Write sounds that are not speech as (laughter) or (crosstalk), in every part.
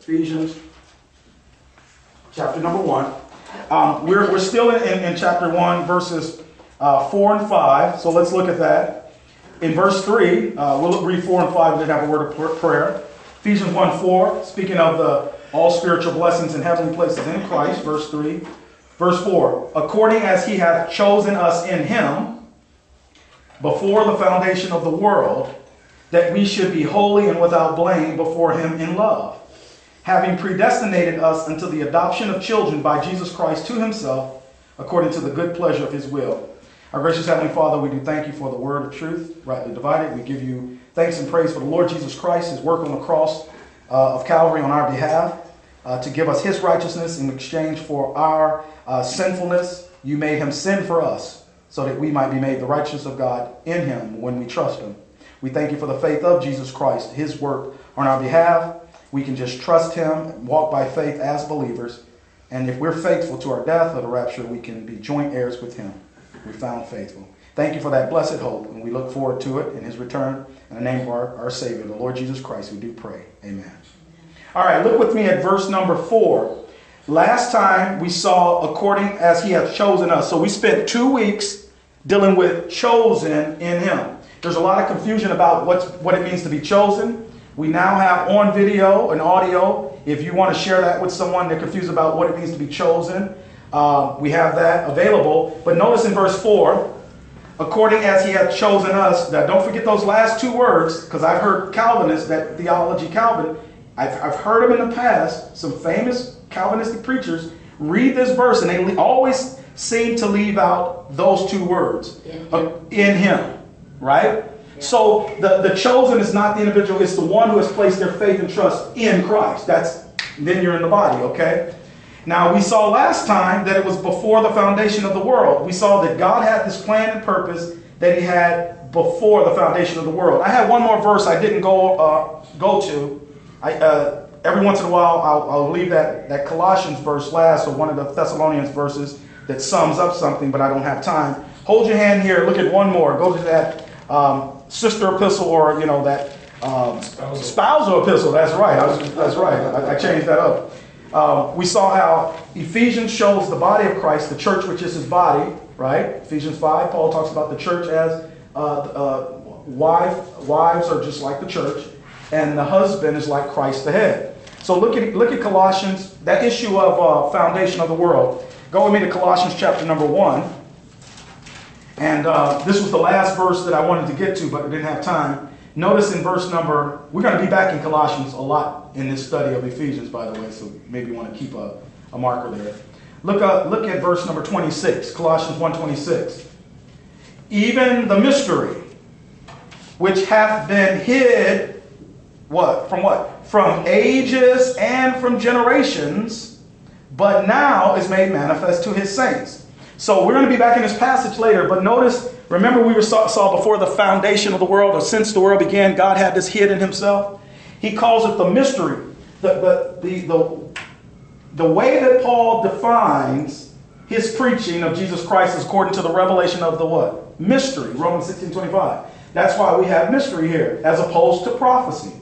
Ephesians chapter number 1. Um, we're, we're still in, in, in chapter 1, verses uh, 4 and 5. So let's look at that. In verse 3, uh, we'll read 4 and 5 and then have a word of prayer. Ephesians 1 4, speaking of the all spiritual blessings in heavenly places in Christ, verse 3. Verse 4, according as he hath chosen us in him before the foundation of the world, that we should be holy and without blame before him in love, having predestinated us unto the adoption of children by Jesus Christ to himself, according to the good pleasure of his will. Our gracious Heavenly Father, we do thank you for the word of truth, rightly divided. We give you thanks and praise for the Lord Jesus Christ, his work on the cross uh, of Calvary on our behalf, uh, to give us his righteousness in exchange for our uh, sinfulness. You made him sin for us, so that we might be made the righteousness of God in him when we trust him. We thank you for the faith of Jesus Christ, his work on our behalf. We can just trust him, walk by faith as believers. And if we're faithful to our death or the rapture, we can be joint heirs with him. We found faithful. Thank you for that blessed hope, and we look forward to it in his return. In the name of our, our Savior, the Lord Jesus Christ, we do pray. Amen. All right, look with me at verse number four. Last time we saw according as he hath chosen us. So we spent two weeks dealing with chosen in him. There's a lot of confusion about what's, what it means to be chosen. We now have on video and audio. If you want to share that with someone, they're confused about what it means to be chosen. Uh, we have that available. But notice in verse 4, according as he hath chosen us. Now, don't forget those last two words, because I've heard Calvinists, that theology Calvin, I've, I've heard them in the past, some famous Calvinistic preachers read this verse, and they always seem to leave out those two words in, uh, in him, right? So the, the chosen is not the individual, it's the one who has placed their faith and trust in Christ. That's then you're in the body, okay? Now, we saw last time that it was before the foundation of the world. We saw that God had this plan and purpose that He had before the foundation of the world. I had one more verse I didn't go uh, go to. I, uh, every once in a while, I'll, I'll, leave that, that Colossians verse last or one of the Thessalonians verses that sums up something, but I don't have time. Hold your hand here. Look at one more. Go to that um, sister epistle or, you know, that um, spousal. spousal. epistle. That's right. Was, that's right. I, I changed that up. Um, we saw how Ephesians shows the body of Christ, the church, which is his body, right? Ephesians 5, Paul talks about the church as uh, uh, wife, wives are just like the church, and the husband is like Christ the head. So look at, look at Colossians, that issue of uh, foundation of the world. Go with me to Colossians chapter number 1. And uh, this was the last verse that I wanted to get to, but I didn't have time. Notice in verse number, we're going to be back in Colossians a lot in this study of Ephesians, by the way, so maybe you want to keep a, a marker there. Look, up, look at verse number 26, Colossians 1.26. Even the mystery which hath been hid, what? From what? From ages and from generations, but now is made manifest to his saints. So we're going to be back in this passage later, but notice Remember, we saw, saw before the foundation of the world, or since the world began, God had this hid in Himself. He calls it the mystery. The, the, the, the, the way that Paul defines his preaching of Jesus Christ is according to the revelation of the what? Mystery. Romans 16 25. That's why we have mystery here, as opposed to prophecy.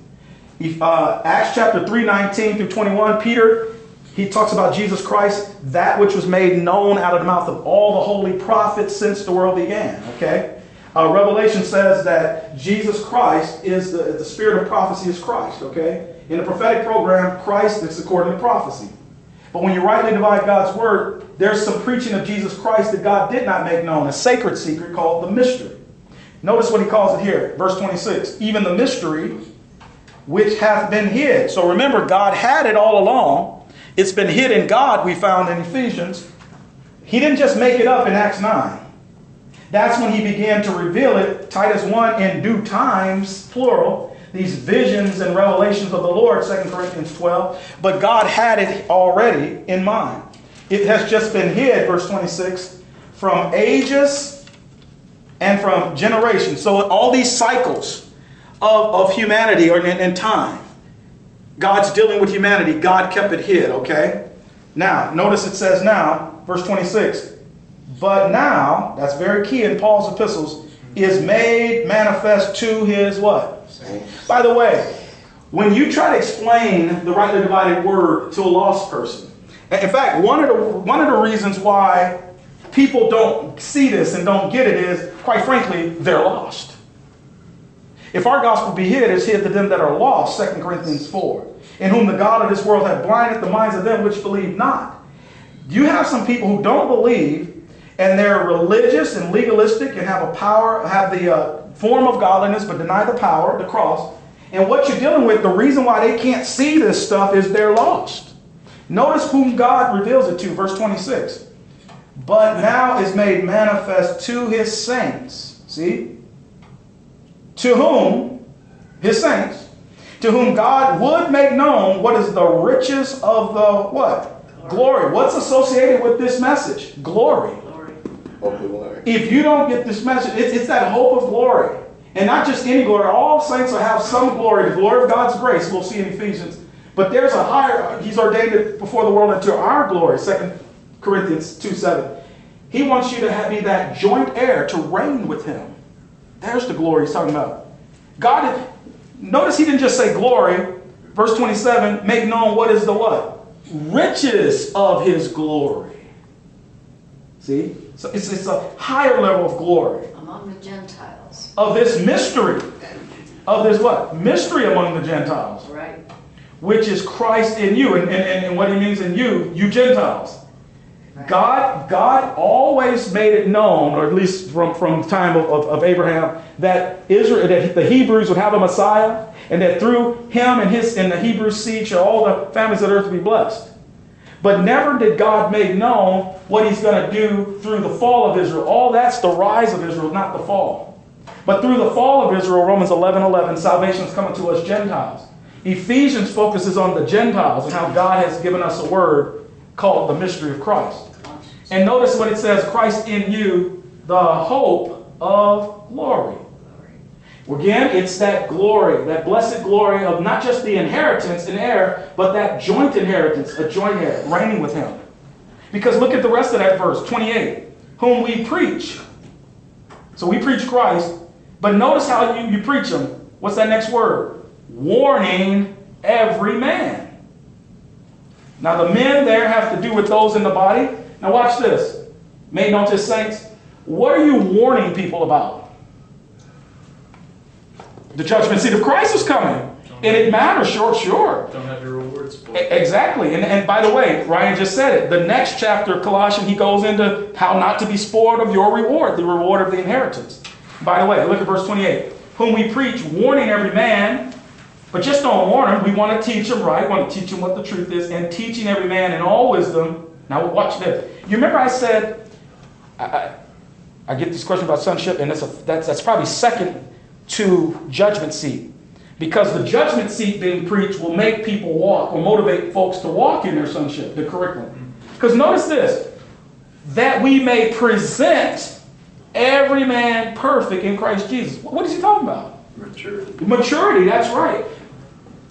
Uh, Acts chapter 3 19 through 21, Peter he talks about Jesus Christ, that which was made known out of the mouth of all the holy prophets since the world began. Okay? Uh, Revelation says that Jesus Christ is the, the spirit of prophecy is Christ. Okay? In the prophetic program, Christ is according to prophecy. But when you rightly divide God's word, there's some preaching of Jesus Christ that God did not make known, a sacred secret called the mystery. Notice what he calls it here, verse 26. Even the mystery which hath been hid. So remember, God had it all along. It's been hid in God, we found in Ephesians. He didn't just make it up in Acts 9. That's when he began to reveal it, Titus 1, in due times, plural, these visions and revelations of the Lord, 2 Corinthians 12. But God had it already in mind. It has just been hid, verse 26, from ages and from generations. So all these cycles of, of humanity in, in time. God's dealing with humanity. God kept it hid, okay? Now, notice it says now, verse 26, but now, that's very key in Paul's epistles, is made manifest to his what? Saints. By the way, when you try to explain the rightly divided word to a lost person, in fact, one of the one of the reasons why people don't see this and don't get it is, quite frankly, they're lost. If our gospel be hid, it's hid to them that are lost, 2 Corinthians 4, in whom the God of this world hath blinded the minds of them which believe not. You have some people who don't believe, and they're religious and legalistic and have a power, have the uh, form of godliness, but deny the power, the cross. And what you're dealing with, the reason why they can't see this stuff is they're lost. Notice whom God reveals it to, verse 26. But now is made manifest to his saints. See? To whom, his saints, to whom God would make known what is the riches of the what? Glory. What's associated with this message? Glory. glory. If you don't get this message, it's, it's that hope of glory. And not just any glory. All saints will have some glory, the glory of God's grace. We'll see in Ephesians. But there's a higher, he's ordained it before the world into our glory, 2 Corinthians 2 7. He wants you to have, be that joint heir to reign with him. There's the glory he's talking about. God, notice he didn't just say glory. Verse 27, make known what is the what? Riches of his glory. See? So it's, it's a higher level of glory. Among the Gentiles. Of this mystery. Of this what? Mystery among the Gentiles. Right. Which is Christ in you. And, and, and what he means in you, you Gentiles. God, God always made it known, or at least from, from the time of, of, of, Abraham, that Israel, that the Hebrews would have a Messiah, and that through him and his and the Hebrew seed shall all the families of the earth be blessed. But never did God make known what he's going to do through the fall of Israel. All that's the rise of Israel, not the fall. But through the fall of Israel, Romans 11 11, salvation is coming to us Gentiles. Ephesians focuses on the Gentiles and how God has given us a word called the mystery of Christ. And notice what it says Christ in you, the hope of glory. Again, it's that glory, that blessed glory of not just the inheritance and heir, but that joint inheritance, a joint heir, reigning with him. Because look at the rest of that verse, 28. Whom we preach. So we preach Christ, but notice how you, you preach him. What's that next word? Warning every man. Now the men there have to do with those in the body. Now watch this. Made known to his saints. What are you warning people about? The judgment seat of Christ is coming. And it matters, sure, sure. Don't have your rewards for Exactly. And, and by the way, Ryan just said it. The next chapter of Colossians, he goes into how not to be spoiled of your reward, the reward of the inheritance. By the way, look at verse 28. Whom we preach, warning every man, but just don't warn him. We want to teach them right. We want to teach them what the truth is, and teaching every man in all wisdom. Now, watch this. You remember I said, I, I, I get this question about sonship, and that's, a, that's, that's probably second to judgment seat. Because the judgment seat being preached will make people walk or motivate folks to walk in their sonship, the curriculum. Because notice this that we may present every man perfect in Christ Jesus. What is he talking about? Maturity. Maturity, that's right.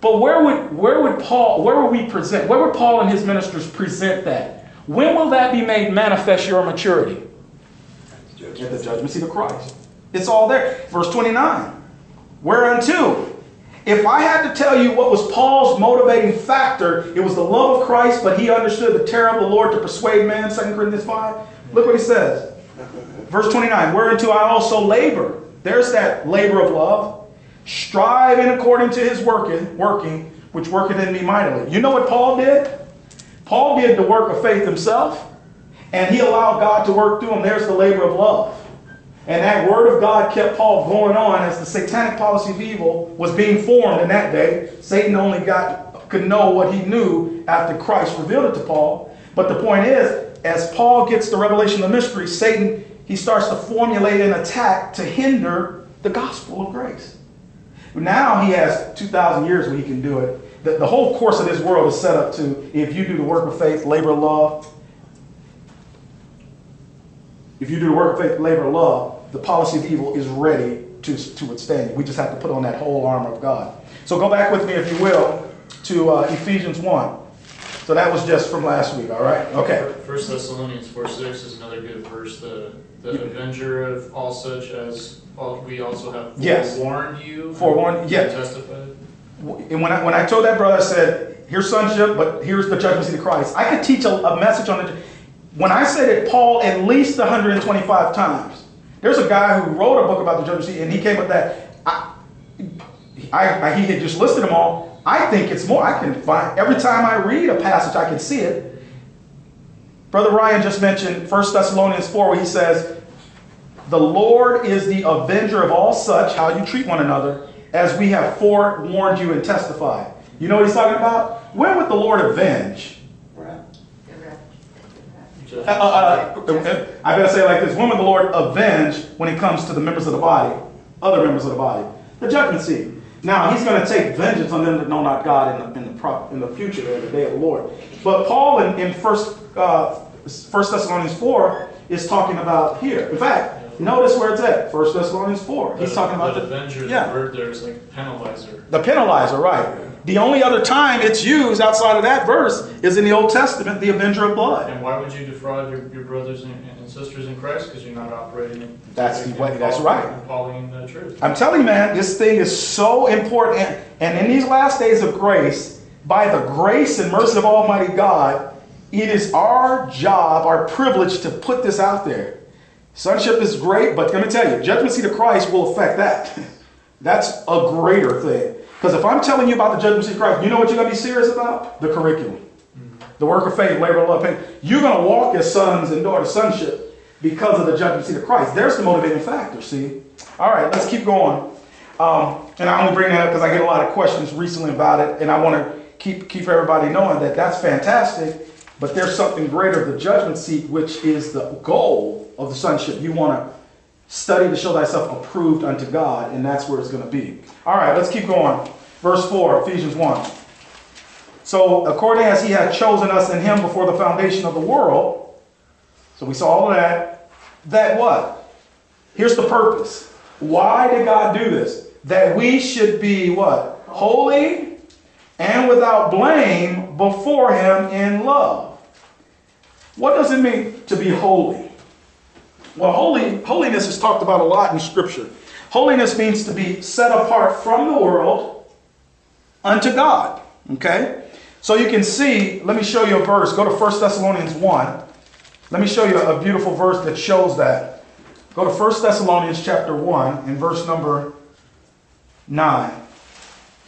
But where would where would Paul where would we present where would Paul and his ministers present that? When will that be made manifest your maturity? At the judgment seat of Christ. It's all there. Verse 29. Whereunto if I had to tell you what was Paul's motivating factor, it was the love of Christ, but he understood the terror of the Lord to persuade men, 2 Corinthians 5. Look what he says. Verse 29, whereunto I also labor. There's that labor of love. Striving according to his working, working, which worketh in me mightily. You know what Paul did? Paul did the work of faith himself, and he allowed God to work through him. There's the labor of love. And that word of God kept Paul going on as the satanic policy of evil was being formed in that day. Satan only got could know what he knew after Christ revealed it to Paul. But the point is, as Paul gets the revelation of the mystery, Satan he starts to formulate an attack to hinder the gospel of grace. Now he has 2,000 years where he can do it. The, the whole course of this world is set up to if you do the work of faith, labor love, if you do the work of faith, labor, love, the policy of evil is ready to, to withstand you. We just have to put on that whole armor of God. So go back with me, if you will, to uh, Ephesians 1. So that was just from last week, all right? Okay. First Thessalonians 4 6 is another good verse. The, the avenger of all such as all, we also have Yes. forewarned you. Forewarned, yeah. Testified. And when I, when I told that brother, I said, here's sonship, but here's the judgment seat of Christ. I could teach a, a message on it. When I said it, Paul at least 125 times. There's a guy who wrote a book about the judgment seat, and he came with that. I, I, I, he had just listed them all. I think it's more. I can find every time I read a passage, I can see it. Brother Ryan just mentioned 1 Thessalonians 4, where he says, The Lord is the avenger of all such, how you treat one another, as we have forewarned you and testified. You know what he's talking about? When would the Lord avenge? Uh, uh, uh, I better say it like this: When will the Lord avenge when it comes to the members of the body, other members of the body, the judgment seat? Now He's going to take vengeance on them that know not God in the in the, pro, in the future, in the day of the Lord. But Paul in, in first uh, First Thessalonians four is talking about here. In fact, notice where it's at. First Thessalonians four. He's talking about the the avenger. yeah. The word there is like penalizer. the penalizer, right? The only other time it's used outside of that verse is in the Old Testament, the avenger of blood. And why would you defraud your, your brothers and, and sisters in Christ? Because you're not operating in That's the way- that's right. in Pauline uh, truth. I'm telling you, man, this thing is so important. And, and in these last days of grace, by the grace and mercy of Almighty God, it is our job, our privilege to put this out there. Sonship is great, but let me tell you, judgment seat of Christ will affect that. (laughs) That's a greater thing. Because if I'm telling you about the judgment seat of Christ, you know what you're going to be serious about? The curriculum. The work of faith, labor of love, pain. You're going to walk as sons and daughters, sonship, because of the judgment seat of Christ. There's the motivating factor, see? All right, let's keep going. Um, and I only bring that up because I get a lot of questions recently about it, and I want to keep keep everybody knowing that that's fantastic. But there's something greater, the judgment seat, which is the goal of the sonship. You want to study to show thyself approved unto God, and that's where it's going to be. All right, let's keep going. Verse 4, Ephesians 1. So, according as he had chosen us in him before the foundation of the world, so we saw all of that, that what? Here's the purpose. Why did God do this? That we should be what? Holy and without blame before him in love. What does it mean to be holy? Well, holy, holiness is talked about a lot in Scripture. Holiness means to be set apart from the world unto God. Okay? So you can see, let me show you a verse. Go to 1 Thessalonians 1. Let me show you a beautiful verse that shows that. Go to 1 Thessalonians chapter 1 and verse number 9.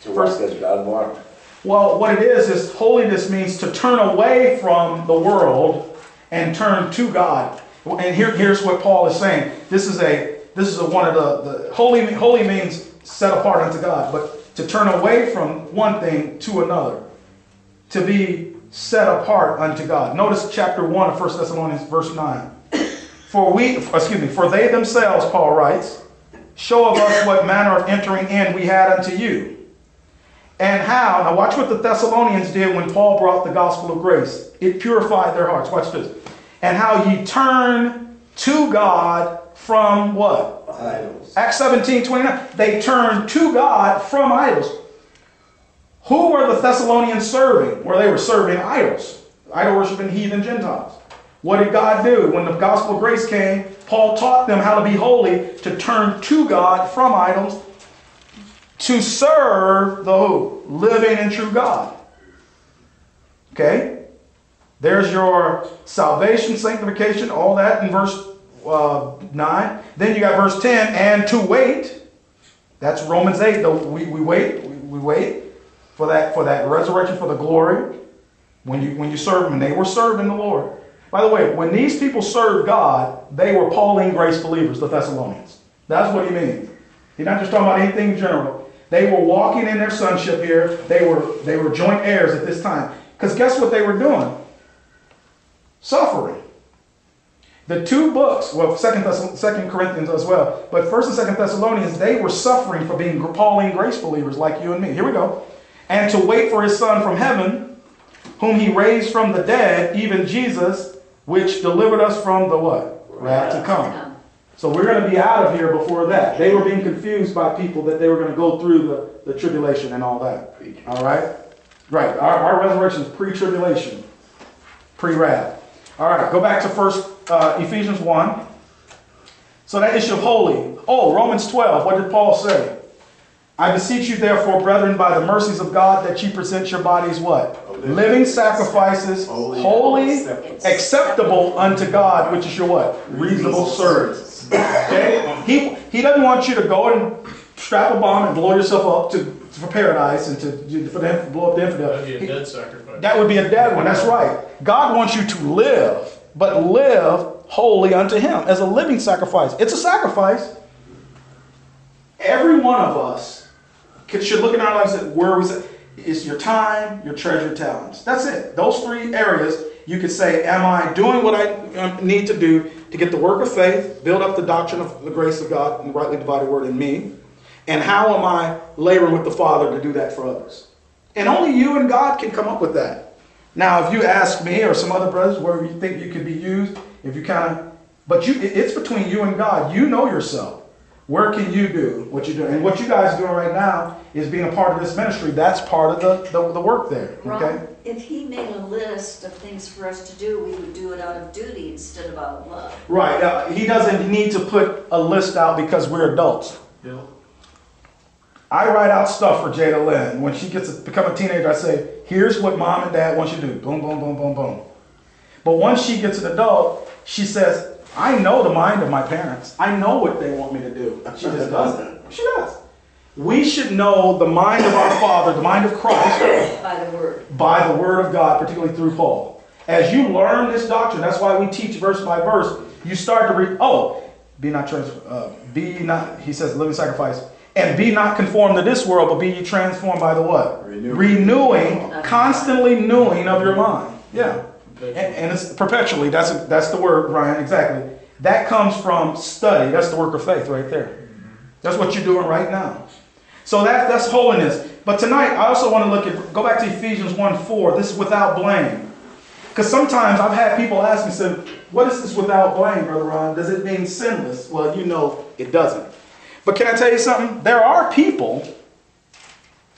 So what God? Well, what it is is holiness means to turn away from the world and turn to God. And here, here's what Paul is saying. This is a this is a, one of the, the holy holy means set apart unto God, but to turn away from one thing to another, to be set apart unto God. Notice chapter one of 1 Thessalonians, verse 9. For we, excuse me, for they themselves, Paul writes, show of us what manner of entering in we had unto you. And how, now watch what the Thessalonians did when Paul brought the gospel of grace. It purified their hearts. Watch this. And how ye turn to God from what? Idols. Acts 17, 29. They turned to God from idols. Who were the Thessalonians serving? Well, they were serving idols, idol worshiping heathen Gentiles. What did God do? When the gospel of grace came, Paul taught them how to be holy, to turn to God from idols, to serve the who? Living and true God. Okay? There's your salvation, sanctification, all that in verse uh, 9. Then you got verse 10, and to wait. That's Romans 8. The, we, we wait, we, we wait for that, for that resurrection, for the glory. When you, when you serve them, and they were serving the Lord. By the way, when these people served God, they were Pauline grace believers, the Thessalonians. That's what he means. He's not just talking about anything in general. They were walking in their sonship here. They were, they were joint heirs at this time. Because guess what they were doing? Suffering. The two books, well, Second, Thess- Second Corinthians as well, but First and Second Thessalonians, they were suffering for being Pauline grace believers like you and me. Here we go. And to wait for his Son from heaven, whom he raised from the dead, even Jesus, which delivered us from the what? Wrath to come. So we're going to be out of here before that. They were being confused by people that they were going to go through the, the tribulation and all that. All right? Right. Our, our resurrection is pre-tribulation, pre-wrath. All right. Go back to first uh, Ephesians 1. So that issue of holy. Oh, Romans 12. What did Paul say? I beseech you, therefore, brethren, by the mercies of God, that ye present your bodies what? Living sacrifices, Holy. holy, acceptable unto God, which is your what? Reasonable service. Okay? He, he doesn't want you to go and strap a bomb and blow yourself up to, for paradise and to, for them, blow up the infidel. That'd be a dead sacrifice. that would be a dead one. That's right. God wants you to live, but live holy unto Him as a living sacrifice. It's a sacrifice. Every one of us could- should look in our lives at where we say, is your time, your treasure, talents. That's it. Those three areas, you could say, Am I doing what I um, need to do to get the work of faith, build up the doctrine of the grace of God, and rightly divided word in me? And how am I laboring with the Father to do that for others? And only you and God can come up with that. Now, if you ask me or some other brothers where you think you could be used, if you kind of, but you, it's between you and God. You know yourself. Where can you do what you do? And what you guys are doing right now is being a part of this ministry. That's part of the, the, the work there. Okay? Ron, if he made a list of things for us to do, we would do it out of duty instead of out of love. Right. Uh, he doesn't need to put a list out because we're adults. I write out stuff for Jada Lynn. When she gets to become a teenager, I say, here's what mom and dad want you to do. Boom, boom, boom, boom, boom. But once she gets an adult, she says, I know the mind of my parents. I know what they want me to do. She just doesn't. She does. We should know the mind of our Father, the mind of Christ, By the word. by the Word of God, particularly through Paul. As you learn this doctrine, that's why we teach verse by verse. You start to read. Oh, be not trans. Uh, be not. He says, living sacrifice, and be not conformed to this world, but be ye transformed by the what? Renew. Renewing, constantly renewing of your mind. Yeah, and, and it's perpetually. That's that's the word, Ryan. Exactly. That comes from study. That's the work of faith, right there. That's what you're doing right now. So that, that's holiness. But tonight, I also want to look at, go back to Ephesians 1 4. This is without blame. Because sometimes I've had people ask me, said, what is this without blame, Brother Ron? Does it mean sinless? Well, you know it doesn't. But can I tell you something? There are people,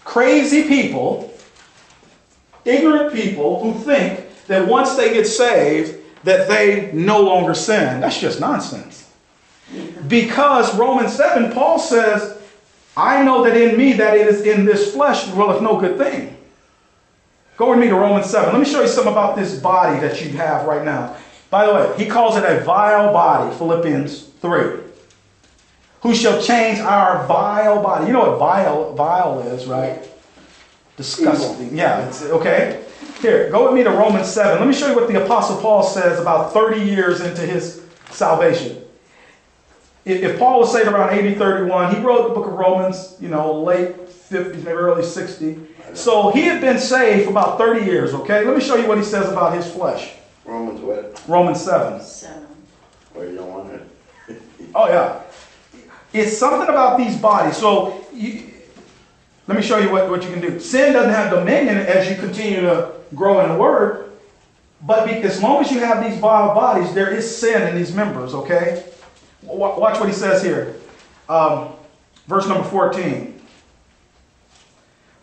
crazy people, ignorant people who think that once they get saved, that they no longer sin. That's just nonsense. Because Romans 7, Paul says, I know that in me, that it is in this flesh, dwelleth no good thing. Go with me to Romans 7. Let me show you something about this body that you have right now. By the way, he calls it a vile body, Philippians 3. Who shall change our vile body? You know what vile, vile is, right? Disgusting. Yeah, it's okay. Here, go with me to Romans 7. Let me show you what the Apostle Paul says about 30 years into his salvation. If if Paul was saved around AD, 31, he wrote the book of Romans, you know, late 50s, maybe early 60. So he had been saved for about 30 years, okay? Let me show you what he says about his flesh. Romans what? Romans 7. Seven. Where you don't want it. Oh, yeah. It's something about these bodies. So you, let me show you what, what you can do. Sin doesn't have dominion as you continue to grow in the Word. But be, as long as you have these vile bodies, there is sin in these members, okay? Wa- Watch what he says here. Um, verse number 14.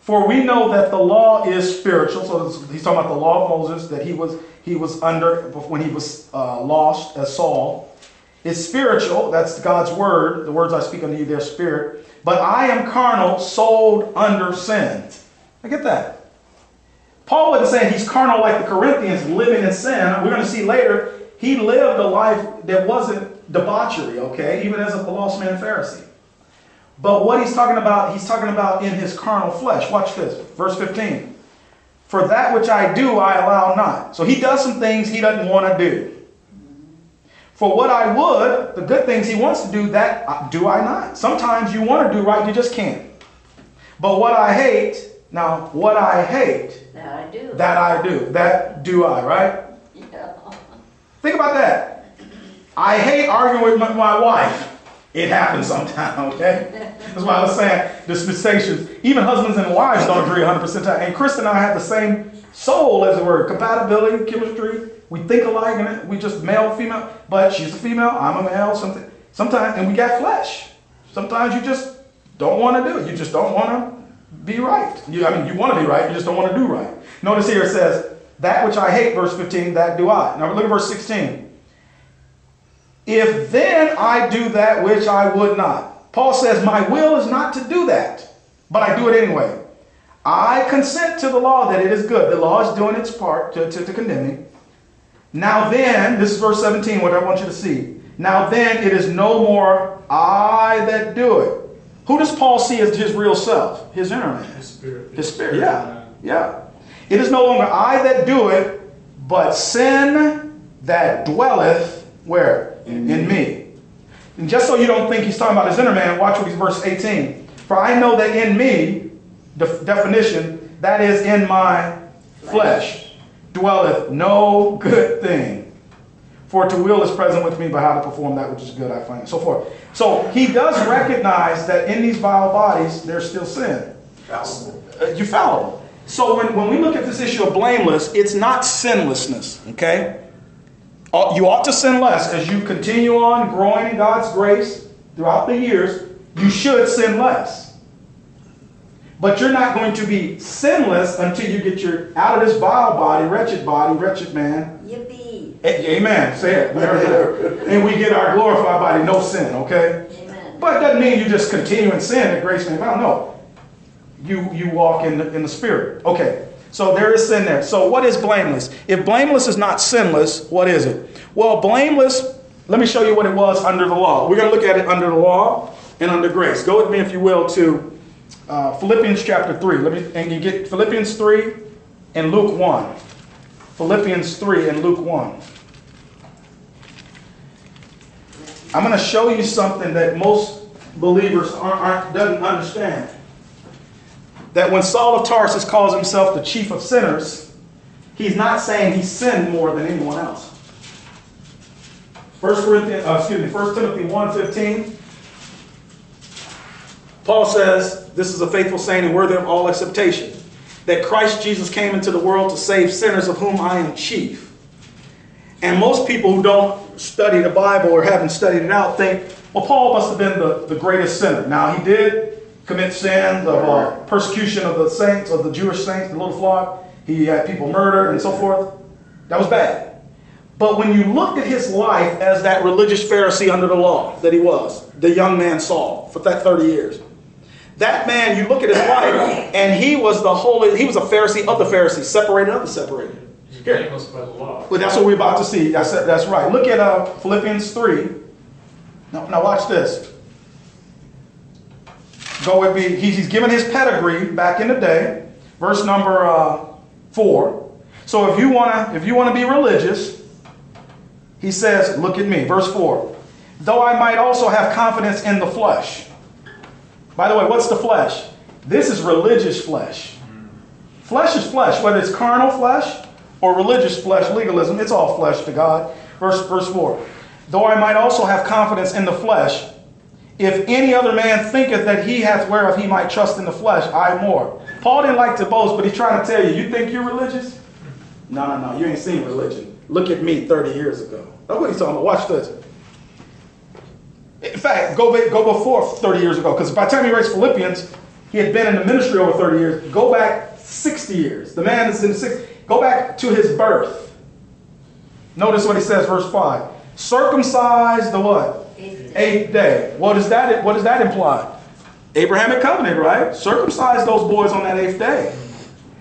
For we know that the law is spiritual. So he's talking about the law of Moses that he was he was under when he was uh, lost as Saul. It's spiritual. That's God's word. The words I speak unto you, they're spirit. But I am carnal, sold under sin. I get that. Paul wasn't saying he's carnal like the Corinthians, living in sin. We're going to see later he lived a life that wasn't debauchery, okay, even as a lost man Pharisee. But what he's talking about, he's talking about in his carnal flesh. Watch this, verse 15. For that which I do, I allow not. So he does some things he doesn't want to do. For what I would, the good things he wants to do, that do I not. Sometimes you want to do right, you just can't. But what I hate, now, what I hate, That I do. that I do. That do I, right? Yeah. Think about that. I hate arguing with my, my wife. It happens sometimes, (laughs) okay? That's why I was saying dispensations. Even husbands and wives don't agree 100% of the time. And Chris and I have the same soul, as it were, compatibility, chemistry. We think alike, and we just male, female. But she's a female, I'm a male. Something, sometimes, and we got flesh. Sometimes you just don't want to do it. You just don't want to be right. You, I mean, you want to be right, you just don't want to do right. Notice here it says, That which I hate, verse 15, that do I. Now look at verse 16. If then I do that which I would not. Paul says, My will is not to do that. but I do it anyway. I consent to the law that it is good. The law is doing its part to, to, to condemn me. Now then, this is verse 17, what I want you to see. Now then, it is no more I that do it. Who does Paul see as his real self? His inner man. His spirit. His spirit, yeah. Yeah. It is no longer I that do it, but sin that dwelleth where? In, me. And just so you don't think he's talking about his inner man, watch what he's verse 18. For I know that in me, the definition, that is in my flesh, dwelleth no good thing. For to will is present with me, but how to perform that which is good I find, so forth. So he does recognize that in these vile bodies, there's still sin. Uh, you're fallible. So when, when we look at this issue of blameless, it's not sinlessness, okay? Uh, You ought to sin less as you continue on growing in God's grace throughout the years. You should sin less. But you're not going to be sinless until you get your out of this vile body, wretched body, wretched man. Yippee, Amen. Say it. We heard that. and we get our glorified body, no sin, okay? amen. But it doesn't mean you just continue in sin that grace may abound. No. You you walk in the, in the spirit. Okay. So there is sin there. So what is blameless? If blameless is not sinless, what is it? Well, blameless, let me show you what it was under the law. We're going to look at it under the law and under grace. Go with me, if you will, to uh, Philippians chapter 3. Let me and you get Philippians 3 and Luke 1. Philippians 3 and Luke 1. I'm going to show you something that most believers aren't, aren't doesn't understand. That when Saul of Tarsus calls himself the chief of sinners, he's not saying he sinned more than anyone else. 1 Corinthians, uh, excuse me, 1 Timothy 1:15. Paul says, this is a faithful saying and worthy of all acceptation, that Christ Jesus came into the world to save sinners of whom I am chief. And most people who don't study the Bible or haven't studied it out think, well, Paul must have been the, the greatest sinner. Now, he did commit sins of uh, persecution of the saints, of the Jewish saints, the little flock. He had people murdered and so forth. That was bad. But when you looked at his life as that religious Pharisee under the law that he was, the young man Saul, for that 30 years, that man, you look at his life, and he was the holy, he was a Pharisee of the Pharisees, separated of the separated. Here. blameless by the law. Well, that's what we're about to see. That's, that's right. Look at uh, Philippians 3. Now, now watch this. Go with me. He's, he's given his pedigree back in the day. Verse number uh, 4. So if you wanna if you wanna be religious, he says, look at me. Verse 4. Though I might also have confidence in the flesh. By the way, what's the flesh? This is religious flesh. Flesh is flesh, whether it's carnal flesh or religious flesh, legalism, it's all flesh to God. Verse, verse 4. Though I might also have confidence in the flesh, if any other man thinketh that he hath whereof he might trust in the flesh, I more. Paul didn't like to boast, but he's trying to tell you, you think you're religious? No, no, no, you ain't seen religion. Look at me 30 years ago. That's what he's talking about. Watch this. In fact, go, go before 30 years ago, because by the time he writes Philippians, he had been in the ministry over 30 years. Go back 60 years. The man is in the six. Go back to his birth. Notice what he says, verse 5. Circumcised the what? Eighth day. Eighth day. What does that, what does that imply? Abrahamic covenant, right? Circumcise those boys on that eighth day.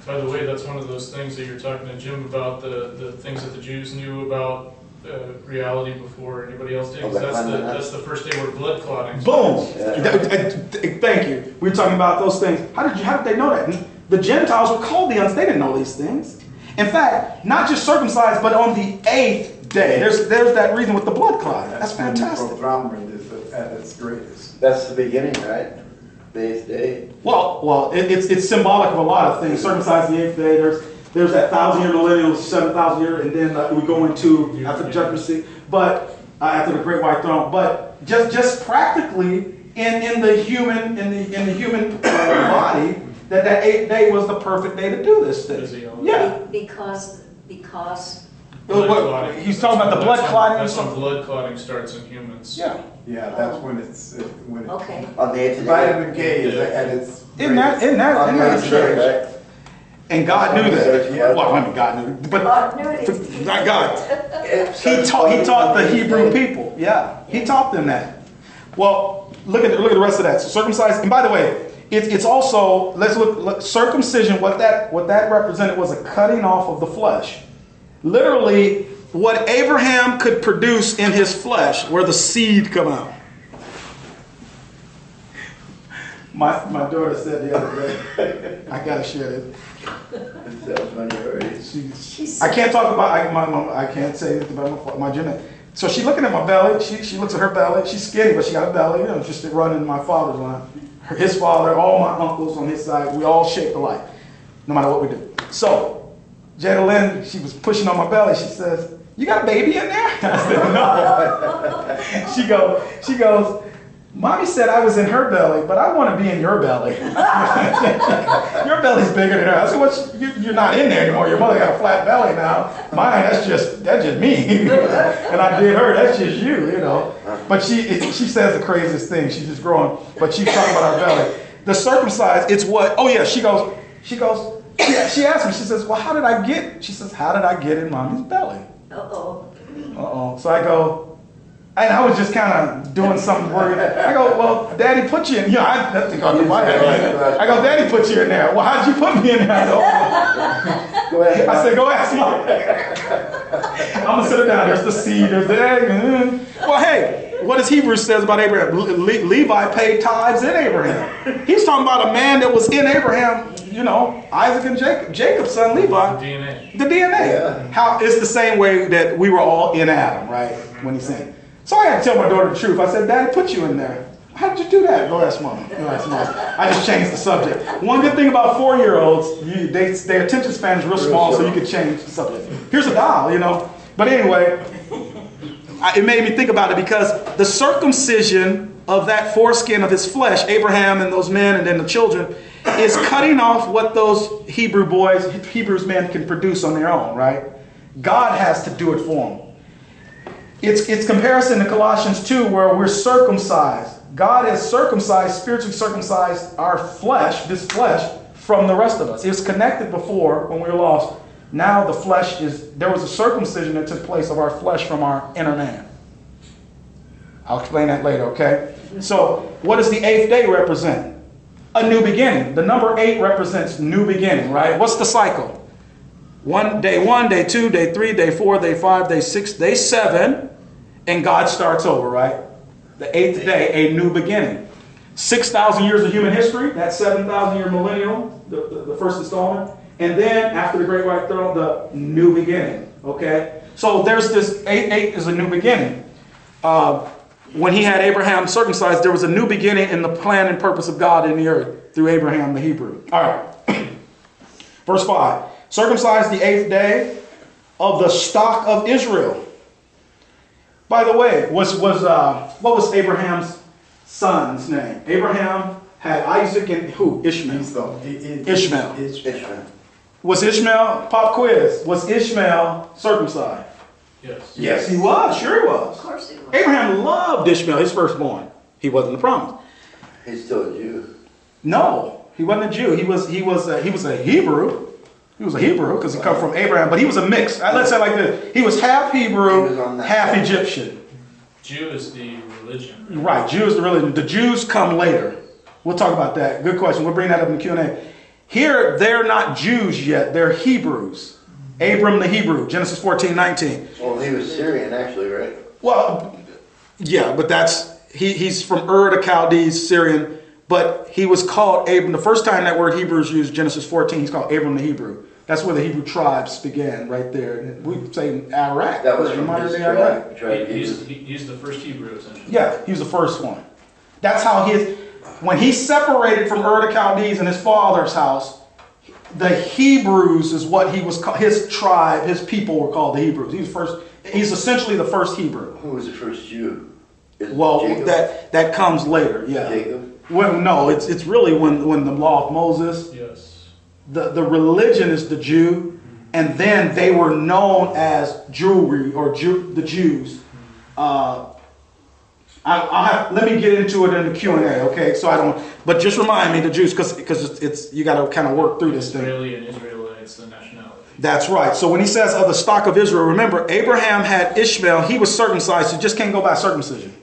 By the way, that's one of those things that you're talking to Jim about, the, the things that the Jews knew about uh, reality before anybody else did. 'cause Okay, that's the, that's the first day where blood clotting. Boom. Yeah. (laughs) Th- th- th- Thank you. We were talking about those things. How did you? How did they know that? The Gentiles were called Chaldeans. They didn't know these things. In fact, not just circumcised, but on the eighth day. There's there's that reason with the blood clot. That's when fantastic. Prothrombin is at its greatest. That's the beginning, right? The eighth day. Well, well, it, it's it's symbolic of a lot of things. Circumcised the eighth day. There's there's that thousand year millennial, seven thousand year, and then uh, we go into after the judgment seat. But uh, after the great white throne. But just just practically in in the human in the in the human uh, body, that that eighth day was the perfect day to do this thing. Physiology. Yeah. Because, because, Blood What- clotting. He's talking about the blood That's clotting. or That's when something. blood clotting starts in humans. Yeah. Yeah, that's when it's, it- when it. okay. On the eighth day. Vitamin K is at its. Isn't that isn't that On isn't the that eighth strange? day, right? And God knew that. Yeah. Well, I mean, God knew, but Continuity. not God. He taught, he taught the Hebrew people. Yeah, he taught them that. Well, look at the, look at the rest of that. So circumcised. And by the way, it, it's also let's look, look circumcision. What that what that represented was a cutting off of the flesh. Literally, what Abraham could produce in his flesh, where the seed come out. My my daughter said the other day, (laughs) I gotta share this. I can't talk about I, my, my I can't say anything about my, my genetic. So she's looking at my belly. She, she looks at her belly. She's skinny, but she got a belly. You know, just running my father's line. His father, all my uncles on his side, we all shaped alike, no matter what we do. So, Jada Lynn, she was pushing on my belly. She says, "You got a baby in there?" (laughs) I said, "No." (laughs) she go, she goes. Mommy said I was in her belly, but I want to be in your belly. (laughs) your belly's bigger than her. I said, "What? You, you're not in there anymore. Your mother got a flat belly now. Mine, that's just that's just me." (laughs) and I did her. That's just you, you know. But she she says the craziest thing. She's just growing. But she's talking about our belly. The circumcised, it's what? Oh yeah. She goes. She goes. She, she asked me. She says, "Well, how did I get?" She says, "How did I get in mommy's belly?" Uh-oh. Uh oh. So I go, and I was just kind of doing something worried. I go, well, Daddy put you in. You know, I have to go my head. I go, Daddy put you in there. Well, how'd you put me in there? I, go, Go ahead. I said, go ask me. I'm gonna sit it down. There's the seed. There's the egg. mm. Well, hey, what does Hebrews says about Abraham? Le- Le- Levi paid tithes in Abraham. He's talking about a man that was in Abraham. You know, Isaac and Jacob, Jacob's son Levi. DNA. The DNA. Yeah. How it's the same way that we were all in Adam, right? When he sinned. So I had to tell my daughter the truth. I said, Daddy put you in there. How did you do that? Go ask mom. Go ask mom. I just changed the subject. One good thing about four-year-olds, you, they, their attention span is real small, so you could change the subject. Here's a doll, you know. But anyway, I- it made me think about it because the circumcision of that foreskin of his flesh, Abraham and those men and then the children, is cutting off what those Hebrew boys, Hebrews men can produce on their own, right? God has to do it for them. It's, it's comparison to Colossians 2 where we're circumcised. God has circumcised, spiritually circumcised our flesh, this flesh, from the rest of us. It was connected before when we were lost. Now the flesh is, there was a circumcision that took place of our flesh from our inner man. I'll explain that later, okay? So, what does the eighth day represent? A new beginning. The number eight represents new beginning, right? What's the cycle? One day one, day two, day three, day four, day five, day six, day seven, and God starts over, right? The eighth day, a new beginning. 6,000 years of human history, that 7,000 year millennial, the, the, the first installment. And then after the Great White Throne, the new beginning, okay? So there's this, 8 8 is a new beginning. Uh, when he had Abraham circumcised, there was a new beginning in the plan and purpose of God in the earth through Abraham the Hebrew. All right. (clears throat) Verse 5 Circumcised the eighth day of the stock of Israel. By the way, was, was uh, what was Abraham's son's name? Abraham had Isaac and who? Ishmael. He's the- he- he- Ishmael. Ishmael. Was Ishmael, pop quiz, was Ishmael circumcised? Yes. Yes. He was, sure he was. Of course he was. Abraham loved Ishmael, his firstborn. He wasn't the promise. He's still a Jew. No, he wasn't a Jew. He was he was a, he was a Hebrew. He was a Hebrew because he come from Abraham, but he was a mix. Let's say like this: he was half He Hebrew, was half side. Egyptian. Jew is the religion. Right, Jew is the religion. The Jews come later. We'll talk about that. Good question. We'll bring that up in the Q and A. Here, they're not Jews yet. They're Hebrews. Abram the Hebrew, Genesis 14, 19. Well, he was Syrian actually, right? Well, yeah, but that's he, he's from Ur the Chaldees, Syrian, but he was called Abram. The first time that word Hebrew is used, Genesis 14, he's called Abram the Hebrew. That's where the Hebrew tribes began, right there. And We say in Iraq. That was from modern his day Iraq. tribe. tribe. He- He He's, was- he's the first Hebrew, essentially. Yeah, he was the first one. That's how his, when he separated from Ur the Chaldees in his father's house, the Hebrews is what he was called, his tribe, his people were called the Hebrews. He was first, he's essentially the first Hebrew. Who was the first Jew? Is Well, Jacob? that that comes later, yeah. Jacob? Well, no, it's it's really when when the law of Moses, Yes. the the religion is the Jew, and then they were known as Jewry or Jew, the Jews. Uh, I, I'll have, let me get into it in the Q and A, okay? So I don't, but just remind me the Jews, because because it's, it's you got to kind of work through this thing. Israeli and Israelites, the nationality. That's right. So when he says of the stock of Israel, remember Abraham had Ishmael. He was circumcised. You just can't go by circumcision.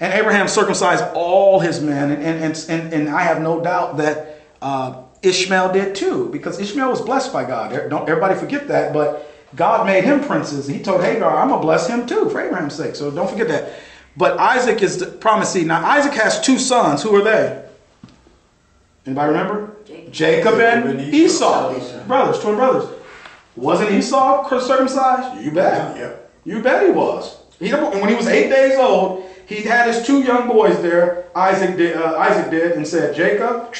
And Abraham circumcised all his men, and, and, and, and I have no doubt that uh, Ishmael did too, because Ishmael was blessed by God. Don't everybody forget that, but God made him princes. He told Hagar, I'm going to bless him too, for Abraham's sake. So don't forget that. But Isaac is the promised seed. Now, Isaac has two sons. Who are they? Anybody remember? Jacob. Jacob and Esau. Esau. Brothers, twin brothers. Wasn't Esau circumcised? You bet. Yeah. You bet he was. He, when he was eight days old, he had his two young boys there. Isaac did, uh, Isaac did, and said, Jacob,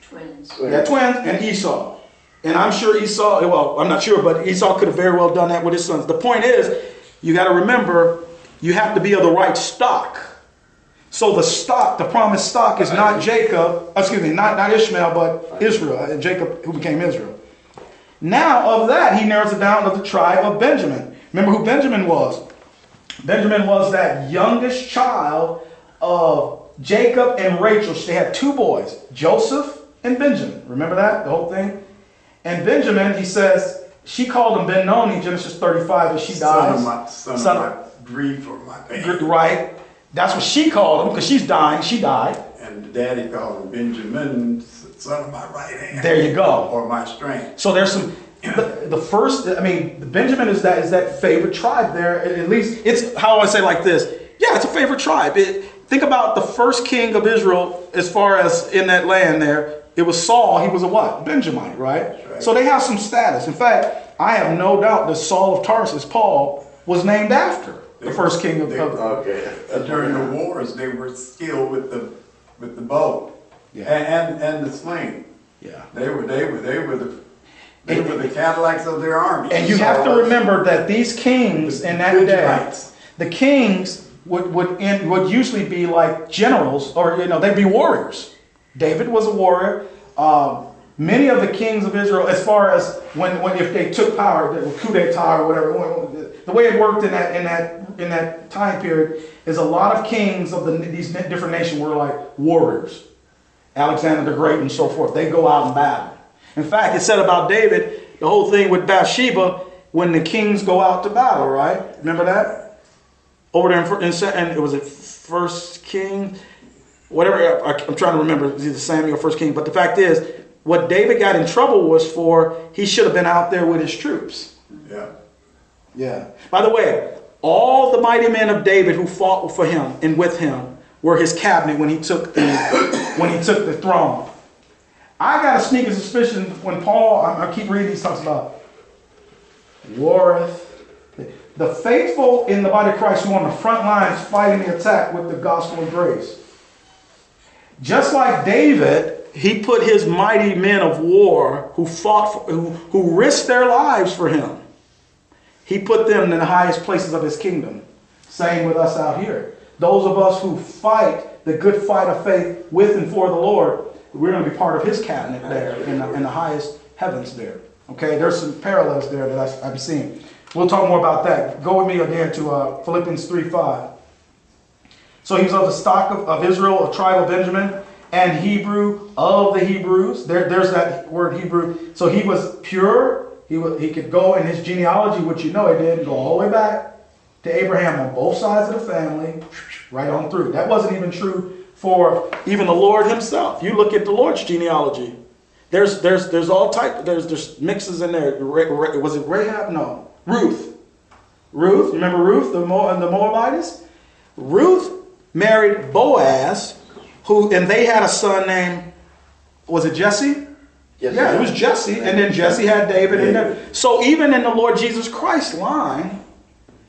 Twins. yeah, twins, and Esau. And I'm sure Esau, well, I'm not sure, but Esau could have very well done that with his sons. The point is, you got to remember, you have to be of the right stock. So the stock, the promised stock, is not Jacob, excuse me, not, not Ishmael, but Israel, and Jacob who became Israel. Now, of that, he narrows it down to the tribe of Benjamin. Remember who Benjamin was? Benjamin was that youngest child of Jacob and Rachel. They had two boys, Joseph and Benjamin. Remember that? The whole thing? And Benjamin, he says, she called him Benoni, Genesis 35, and she Son of my, son Son of my grief or my pain. Right? That's what she called him because she's dying. She died. And the daddy called him Benjamin, son of my right hand. There you go. Or my strength. So there's some. The, the first, I mean, the Benjamin is that is that favorite tribe there. At least it's how I say like this. Yeah, it's a favorite tribe. It, think about the first king of Israel as far as in that land there. It was Saul. He was a what? Benjamite, right? right. So they have some status. In fact, I have no doubt that Saul of Tarsus, Paul, was named after the first king of. They- of Okay. And during the wars, they were skilled with the, with the bow. Yeah. And, and, and the sling. yeah. They were, they were, they were the, they were the Cadillacs of their army. And you have to remember that these kings in that day, the kings would would in, would usually be like generals, or you know, they'd be warriors. David was a warrior. Um, many of the kings of Israel, as far as when, when if they took power, the coup d'état or whatever, the way it worked in that in that in that time period is a lot of kings of the, these different nations were like warriors. Alexander the Great and so forth. They go out and battle. In fact, it said about David, the whole thing with Bathsheba, when the kings go out to battle, right? Remember that? Over there in, in and it was it First King, whatever. I, I'm trying to remember. It's either Samuel or First King. But the fact is, what David got in trouble was for he should have been out there with his troops. Yeah. Yeah. By the way, all the mighty men of David who fought for him and with him were his cabinet when he took the (coughs) when he took the throne. I got a sneaking suspicion when Paul, I, I keep reading, he talks about wareth. The faithful in the body of Christ who are on the front lines fighting the attack with the gospel of grace. Just like David, he put his mighty men of war who fought, for, who, who risked their lives for him. He put them in the highest places of his kingdom. Same with us out here. Those of us who fight the good fight of faith with and for the Lord, we're going to be part of his cabinet there in the, in the highest heavens there. Okay, there's some parallels there that I, I've seen. We'll talk more about that. Go with me again to uh, Philippians 3 5. So he was of the stock of, of Israel, a tribe of Benjamin, and Hebrew of the Hebrews. There, there's that word Hebrew. So he was pure. He, wa- he could go in his genealogy, which you know he did, go all the way back to Abraham on both sides of the family, right on through. That wasn't even true for even the Lord himself. You look at the Lord's genealogy. There's there's there's all type there's there's mixes in there. Was it Rahab? No, Ruth. Ruth, remember Ruth, the Mo- the Moabitess? Ruth married Boaz, who and they had a son named was it Jesse? Yes, yeah, it was Jesse, and then Jesse had David, and then so even in the Lord Jesus Christ line,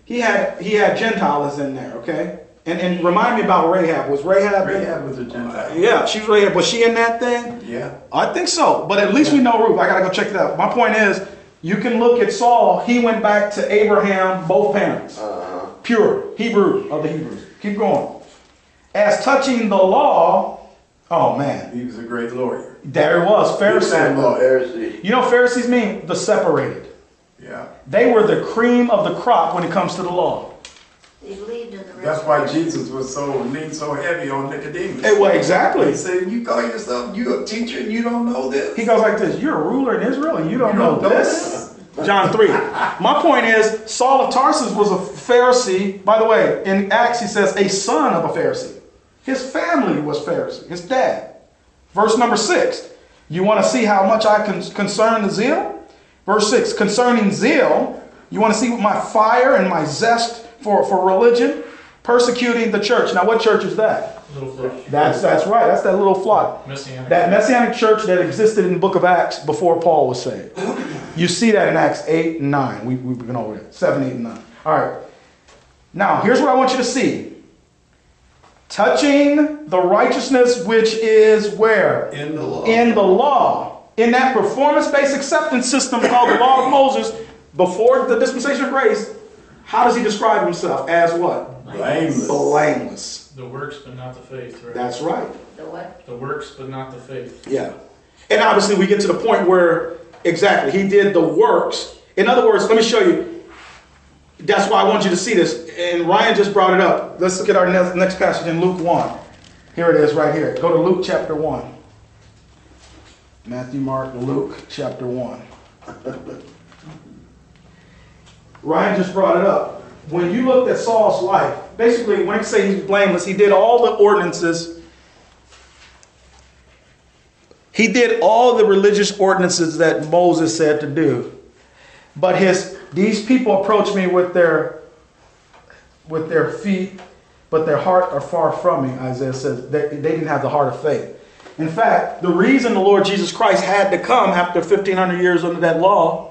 he had he had Gentiles in there. Okay, and and remind me about Rahab. Was Rahab? in- Rahab was a Gentile. Yeah, she's Rahab. Was she in that thing? Yeah. I think so, but at least we know Ruth. I gotta go check that out. My point is, you can look at Saul. He went back to Abraham, both parents, Uh-huh. pure Hebrew of the Hebrews. Keep going. As touching the law, oh man, He was a great lawyer. there it was, Pharisee. You know Pharisees mean? The separated. Yeah. They were the cream of the crop when it comes to the law. They believed in the That's why. Jesus was so leaned so heavy on Nicodemus. Hey, well, exactly. He said, "You call yourself you a teacher and you don't know this." He goes like this: You're a ruler in Israel and you don't You know don't know this. John three. (laughs) My point is, Saul of Tarsus was a Pharisee. By the way, in Acts, he says a son of a Pharisee. His family was Pharisee, his dad. Verse number six. You want to see how much I con- concern the zeal? Verse six. Concerning zeal, you want to see what my fire and my zest for, for religion? Persecuting the church. Now, what church is that? That's that's right. That's that little flock. Messianic. That messianic church that existed in the book of Acts before Paul was saved. You see that in Acts 8 and 9. We, we've been over it. 7, 8, and 9. All right. Now, here's what I want you to see. Touching the righteousness which is where? In the law. In the law. In that performance based acceptance system called the law of Moses, before the dispensation of grace, how does he describe himself? As what? Blameless. Blameless. The works, but not the faith, right? That's right. The what? The works, but not the faith. Yeah. And obviously, we get to the point where exactly he did the works. In other words, let me show you. That's why I want you to see this. And Ryan just brought it up. Let's look at our next next passage in Luke 1. Here it is right here. Go to Luke chapter 1. Matthew, Mark, Luke chapter 1. (laughs) Ryan just brought it up. When you looked at Saul's life, basically, when I say he's blameless, he did all the ordinances he did all the religious ordinances that Moses said to do. But his these people approach me with their with their feet, but their heart are far from me, Isaiah says. They, they didn't have the heart of faith. In fact, the reason the Lord Jesus Christ had to come after 1500 years under that law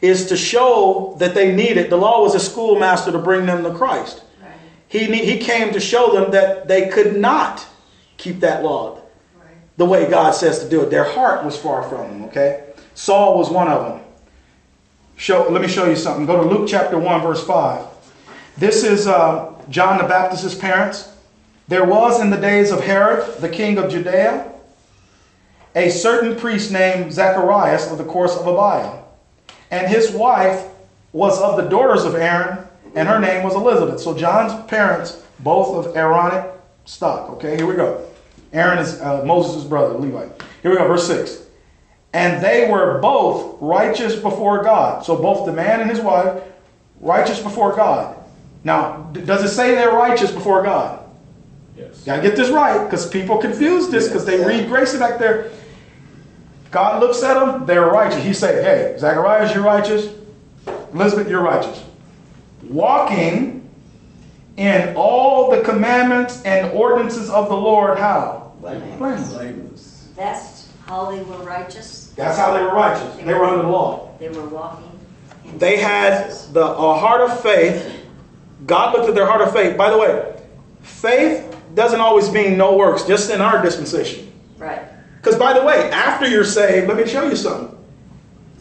is to show that they needed. The law was a schoolmaster to bring them to Christ. Right, He, he came to show them that they could not keep that law right. the way God says to do it. Their heart was far from them, okay? Saul was one of them. Show, let me show you something. Go to Luke chapter 1, verse 5. This is uh, John the Baptist's parents. There was in the days of Herod, the king of Judea, a certain priest named Zacharias of the course of Abia. And his wife was of the daughters of Aaron, and her name was Elizabeth. So John's parents, both of Aaronic stock. Okay, here we go. Aaron is uh, Moses' brother, Levi. Here we go, verse 6. And they were both righteous before God. So both the man and his wife, righteous before God. Now, d- does it say they're righteous before God? Yes. Gotta get this right, because people confuse this because they read grace back there. God looks at them, they're righteous. He said, Hey, Zacharias, you're righteous. Elizabeth, you're righteous. Walking in all the commandments and ordinances of the Lord, how? Blameless. Blameless. That's how they were righteous. That's how they were righteous. They were under the law. They were walking. in They had the a heart of faith. God looked at their heart of faith. By the way, faith doesn't always mean no works, just in our dispensation. Because, by the way, after you're saved, let me show you something.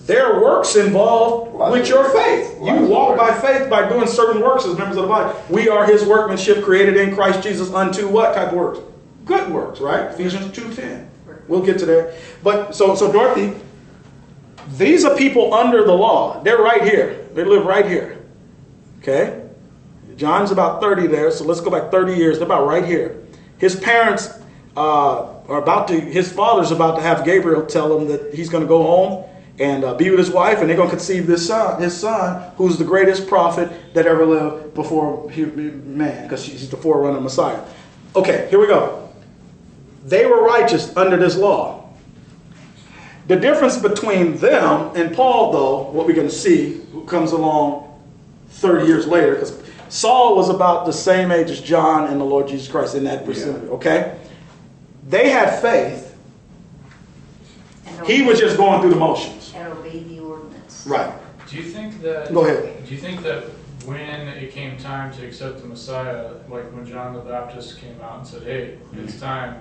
There are works involved with your faith. You walk by faith by doing certain works as members of the body. We are his workmanship created in Christ Jesus unto what type of works? Good works, right? Ephesians 2.10. We'll get to that. But so so Dorothy, these are people under the law. They're right here. They live right here. Okay? John's about 30 there, so let's go back 30 years. They're about right here. His parents uh, are about to, his father's about to have Gabriel tell him that he's going to go home and uh, be with his wife, and they're going to conceive this son, his son, who's the greatest prophet that ever lived before man, because he's the forerunner Messiah. Okay, here we go. They were righteous under this law. The difference between them and Paul, though, what we're going to see, who comes along 30 years later, because Saul was about the same age as John and the Lord Jesus Christ in that vicinity, okay? They had faith. He was just going through the motions. And obeyed the ordinance. Right. Do you think that? Go ahead. Do you think that when it came time to accept the Messiah, like when John the Baptist came out and said, "Hey, it's time,"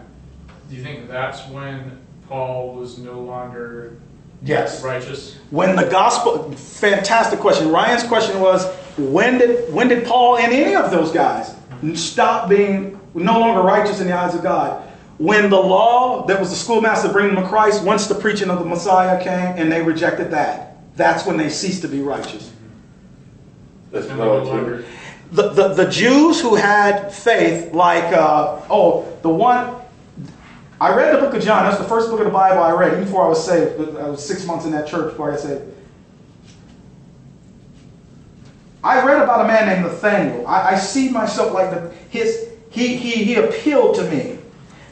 do you think that's when Paul was no longer Yes. righteous? When the gospel, fantastic question. Ryan's question was, when did when did Paul and any of those guys stop being no longer righteous in the eyes of God? When the law that was the schoolmaster bringing them to Christ, once the preaching of the Messiah came and they rejected that, that's when they ceased to be righteous. That's And they no relative. longer. The, the, the Jews who had faith, like, uh, oh, the one, I read the book of John. That's the first book of the Bible I read, even before I was saved. I was six months in that church before I got saved. I read about a man named Nathaniel. I, I see myself like the, his, he, he, he appealed to me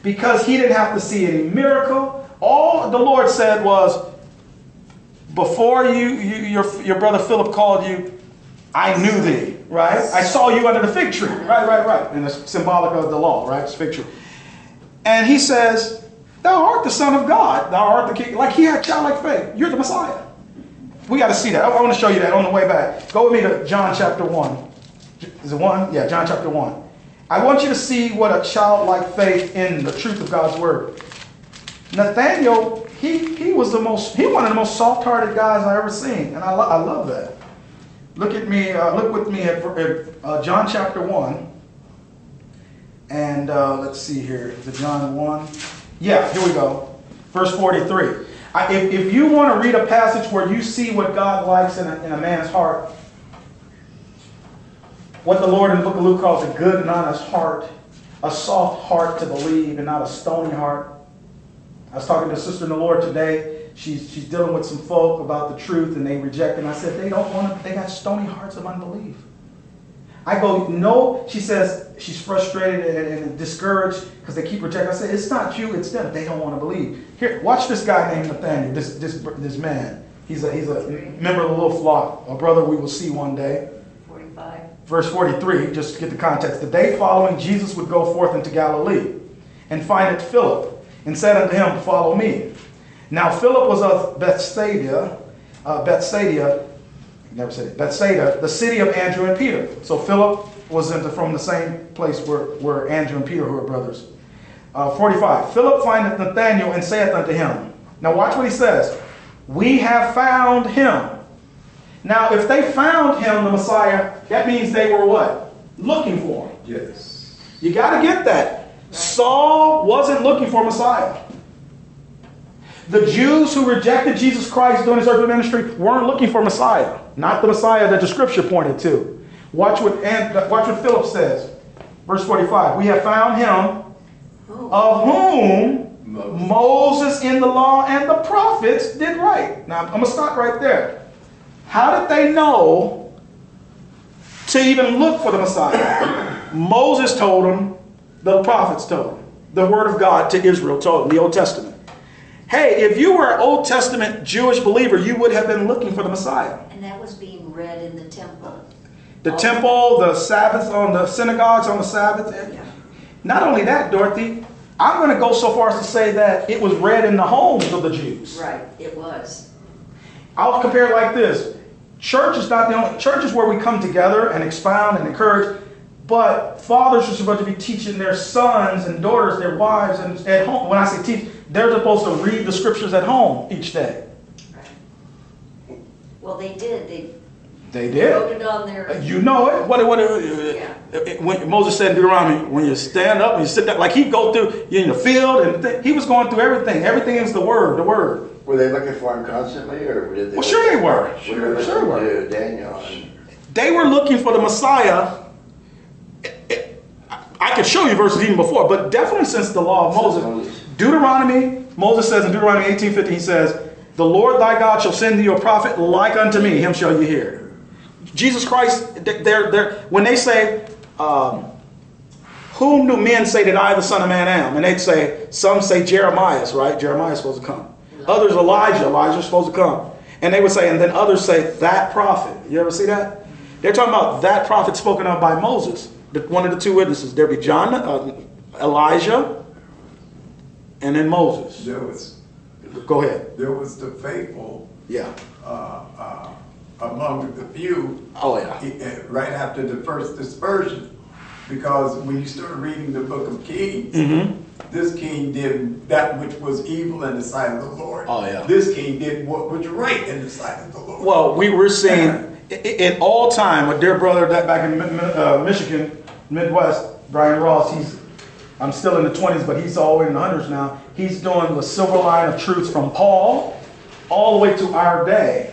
because he didn't have to see any miracle. All the Lord said was, before you, you your, your brother Philip called you, I knew thee, right? I saw you under the fig tree, right, right, right. And it's symbolic of the law, right? It's fig tree. And he says, Thou art the Son of God. Thou art the King. Like he had childlike faith. You're the Messiah. We got to see that. I, I want to show you that on the way back. Go with me to John chapter 1. Is it 1? Yeah, John chapter 1. I want you to see what a childlike faith in the truth of God's word. Nathaniel, he, he was the most, he one of the most soft-hearted guys I ever seen. And I, lo- I love that. Look at me, uh, look with me at, at uh, John chapter 1. And uh, let's see here. It John 1? Yeah, here we go. Verse 43. I, if, if you want to read a passage where you see what God likes in a, in a man's heart, what the Lord in the book of Luke calls a good and honest heart, a soft heart to believe and not a stony heart. I was talking to a sister in the Lord today. She's, she's dealing with some folk about the truth and they reject. And I said, they don't want to, they got stony hearts of unbelief. I go, no. She says she's frustrated and, and discouraged because they keep rejecting. I said, it's not you, it's them. They don't want to believe. Here, watch this guy named Nathaniel, this, this, this man. He's a, he's a member of the little flock, a brother we will see one day. 45. Verse 43, just to get the context. The day following, Jesus would go forth into Galilee and findeth Philip and said unto him, Follow me. Now Philip was of Bethsaida, uh, Bethsaida, never said it, Bethsaida, the city of Andrew and Peter. So Philip was into, from the same place where, where Andrew and Peter who were brothers. Uh, 45, Philip findeth Nathanael and saith unto him, Now watch what he says. We have found him. Now, if they found him, the Messiah, that means they were what? Looking for him. Yes. You got to get that. Saul wasn't looking for Messiah. The Jews who rejected Jesus Christ during his earthly ministry weren't looking for Messiah, not the Messiah that the scripture pointed to. Watch what, and, watch what Philip says. Verse 45 We have found him oh. of whom Moses. Moses in the law and the prophets did right. Now, I'm going to stop right there. How did they know to even look for the Messiah? Moses told them, the prophets told them, the word of God to Israel told them, the Old Testament. Hey, if you were an Old Testament Jewish believer, you would have been looking for the Messiah. And that was being read in the temple. The temple, the Sabbath, on the synagogues on the Sabbath. Yeah. Not only that, Dorothy, I'm going to go so far as to say that it was read in the homes of the Jews. Right, it was. I'll compare it like this. Church is not the only church is where we come together and expound and encourage, but fathers are supposed to be teaching their sons and daughters, their wives, and at home. When I say teach, they're supposed to read the scriptures at home each day. Well, they did, they They did. wrote it on their, You know it. What, what, uh, uh, Yeah. Uh, when Moses said in Deuteronomy, when you stand up and you sit down, like he'd go through you're in the field, and th- he was going through everything. Everything is the word, the word. Were they looking for him constantly, or did they? Well, sure they were. We Sure, were sure were. Daniel. and- They were looking for the Messiah. I could show you verses even before, but definitely since the law of Moses. Moses. Deuteronomy, Moses says in Deuteronomy 18:50, he says, "The Lord thy God shall send thee a prophet like unto me; him shall you hear." Jesus Christ, they're, they're, when they say, um, "Whom do men say that I, the Son of Man, am?" and they'd say, some say Jeremiah's right. Jeremiah's supposed to come. Others Elijah. Elijah's supposed to come. And they would say, and then others say that prophet. You ever see that? They're talking about that prophet spoken of by Moses, the, one of the two witnesses. There'd be John, uh, Elijah, and then Moses. There was, Go ahead. there was the faithful, Yeah. uh, uh, among the few, Oh yeah. eh, right after the first dispersion. Because when you start reading the book of Kings, Mm-hmm. This king did that which was evil in the sight of the Lord. Oh, yeah. This king did what was right in the sight of the Lord. Well, we were saying i- i- in all time, a dear brother that back in Mi- Mi- uh, Michigan, Midwest, Bryan Ross. He's I'm still in the 20s, but he's all the way in the hundreds now. He's doing the silver line of truths from Paul all the way to our day.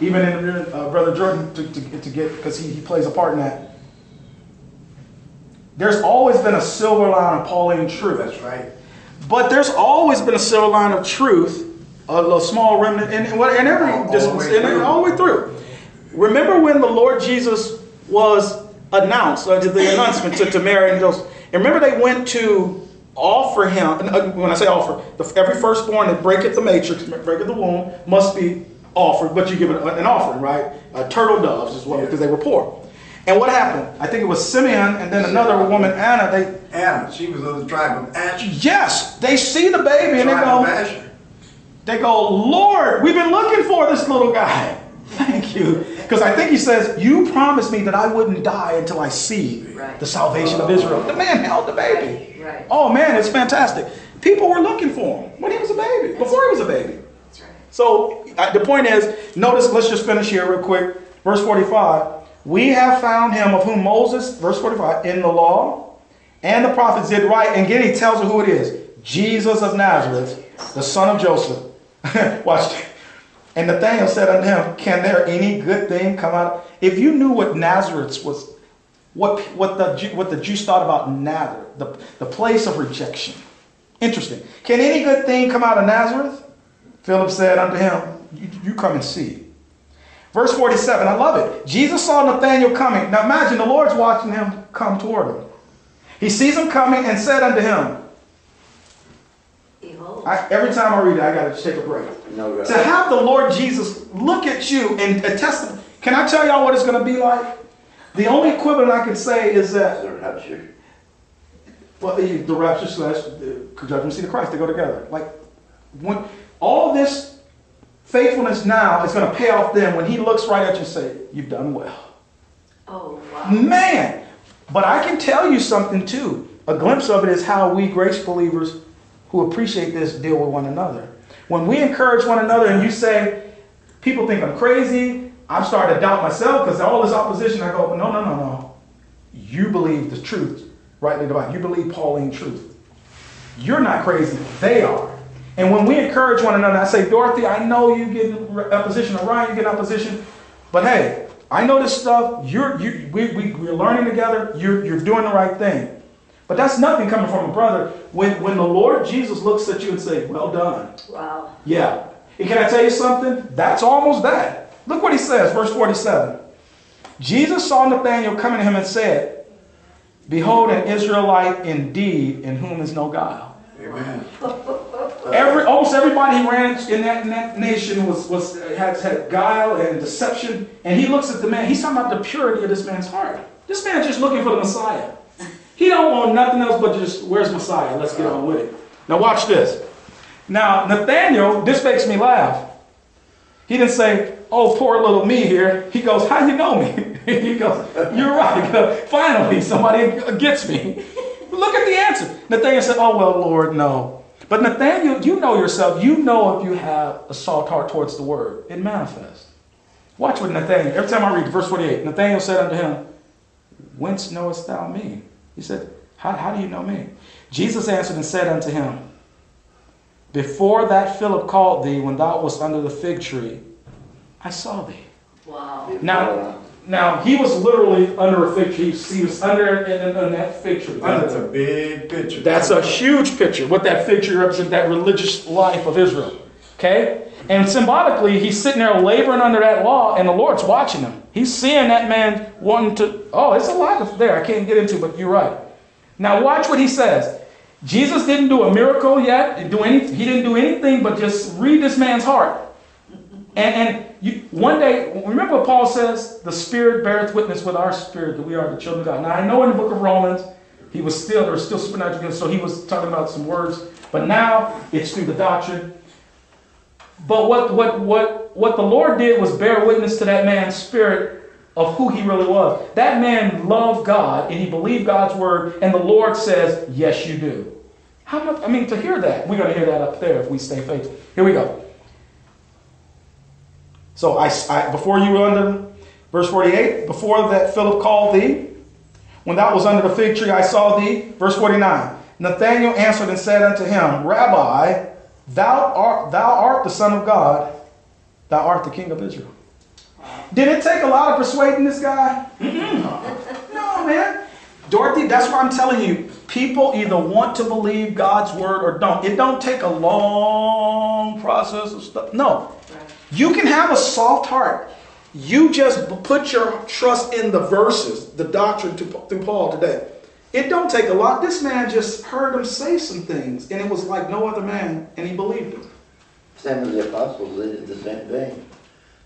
Even in uh, Brother Jordan to, to, to get because he, he plays a part in that. There's always been a silver line of Pauline truth. That's right. But there's always been a silver line of truth, a little small remnant, and, and and every All- all the way and through. all the way through. Remember when the Lord Jesus was announced, uh, the announcement to, to Mary and Joseph. And remember they went to offer him, and, uh, when I say offer, the, every firstborn that breaketh the matrix, breaketh the womb, must be offered, but you give it an offering, right? Uh, turtle doves as well, because they were poor. And what happened? I think it was Simeon and then another woman, Anna, they, Anna, she was of the tribe of Asher. yes, they see the baby and they Tribe of go, Asher. they go, Lord, we've been looking for this little guy. (laughs) Thank you. Because I think he says, You promised me that I wouldn't die until I see Right. the salvation of Israel. The man held the baby. Right, right. Oh man, it's fantastic. People were looking for him when he was a baby, before he was a baby. That's right. So uh, the point is, notice, let's just finish here real quick. Verse 45. We have found him of whom Moses, verse 45, in the law and the prophets did right. And again, he tells her who it is Jesus of Nazareth, the son of Joseph. (laughs) Watch. And Nathanael said unto him, Can there any good thing come out? If you knew what Nazareth was, what, what, the, what the Jews thought about Nazareth, the, the place of rejection. Interesting. Can any good thing come out of Nazareth? Philip said unto him, You, you come and see. Verse 47, I love it. Jesus saw Nathanael coming. Now imagine the Lord's watching him come toward him. He sees him coming and said unto him, Behold. I, every time I read it, I got to take a break. No, To have the Lord Jesus look at you and attest, can I tell y'all what it's going to be like? The only equivalent I can say is that The rapture. well, the the rapture slash the judgment seat of Christ, they go together. Like when all this faithfulness now is going to pay off then when he looks right at you and say, You've done well. Oh, wow. Man, but I can tell you something too. A glimpse of it is how we grace believers who appreciate this deal with one another. When we encourage one another and you say, people think I'm crazy, I'm starting to doubt myself because all this opposition, I go, no, no, no, no. You believe the truth, rightly divided. You believe Pauline truth. You're not crazy, they are. And when we encourage one another, I say, Dorothy, I know you get in opposition, or Ryan, you get in opposition, but hey, I know this stuff. You're you we, we we're learning together. You're you're doing the right thing. But that's nothing coming from a brother. When when the Lord Jesus looks at you and say, Well done. Wow. Yeah. And can I tell you something? That's almost that. Look what he says, verse 47. Jesus saw Nathanael coming to him and said, Behold, an Israelite indeed, in whom is no guile. Amen. (laughs) Every almost everybody he ran in that, in that nation was was had, had guile and deception. And he looks at the man. He's talking about the purity of this man's heart. This man's just looking for the Messiah. He don't want nothing else but just where's Messiah? Let's get on with it. Now watch this. Now Nathaniel, this makes me laugh. He didn't say, "Oh, poor little me here." He goes, "How you know me?" (laughs) he goes, "You're right. Finally, somebody gets me." (laughs) Look at the answer. Nathaniel said, "Oh well, Lord, no." But Nathaniel, you know yourself. You know if you have a soft heart towards the word, it manifests. Watch what Nathaniel. Every time I read verse 48, Nathaniel said unto him, Whence knowest thou me? He said, How, how do you know me? Jesus answered and said unto him, Before that Philip called thee, when thou wast under the fig tree, I saw thee. Wow. Now, now he was literally under a fig tree. He was under in, in, in that fig tree. under That's a big picture. that's a huge picture. What that fig tree represents, that religious life of Israel. Okay? And symbolically, he's sitting there laboring under that law, and the Lord's watching him. He's seeing that man wanting to. Oh, it's a lot of there. I can't get into, but you're right. Now watch what he says. Jesus didn't do a miracle yet. Do any, he didn't do anything but just read this man's heart. And, and you, one day, remember what Paul says? The Spirit beareth witness with our spirit that we are the children of God. Now, I know in the book of Romans, he was still, there was still supernatural gifts, so he was talking about some words. But now, it's through the doctrine. But what, what, what, what the Lord did was bear witness to that man's spirit of who he really was. That man loved God, and he believed God's word, and the Lord says, yes, you do. How much, I mean, to hear that, we're going to hear that up there if we stay faithful. Here we go. So I, I before you were under verse 48, before that Philip called thee, when thou was under the fig tree, I saw thee. Verse 49. Nathanael answered and said unto him, Rabbi, thou art thou art the Son of God, thou art the King of Israel. Did it take a lot of persuading this guy? Mm-hmm. No, man. Dorothy, that's why I'm telling you, people either want to believe God's word or don't. It don't take a long process of stuff. No. You can have a soft heart. You just put your trust in the verses, the doctrine to, through Paul today. It don't take a lot. This man just heard him say some things, and it was like no other man, and he believed him. Same as the apostles, they did the same thing.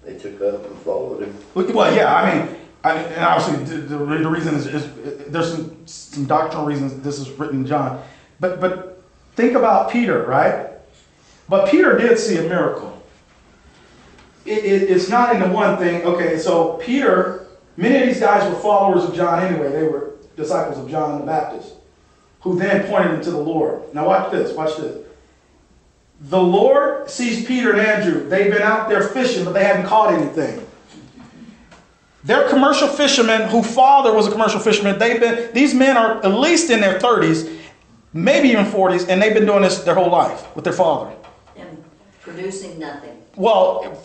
They took up and followed him. Well, yeah, I mean, I, and obviously the, the, the reason is, is there's some, some doctrinal reasons this is written in John, but but think about Peter, right? But Peter did see a miracle. It, it, it's not in the one thing. Okay, so Peter, many of these guys were followers of John anyway. They were disciples of John the Baptist, who then pointed them to the Lord. Now watch this. Watch this. The Lord sees Peter and Andrew. They've been out there fishing, but they hadn't caught anything. They're commercial fishermen whose father was a commercial fisherman. They've been these men are at least in their 30s, maybe even 40s, and they've been doing this their whole life with their father. And producing nothing. Well,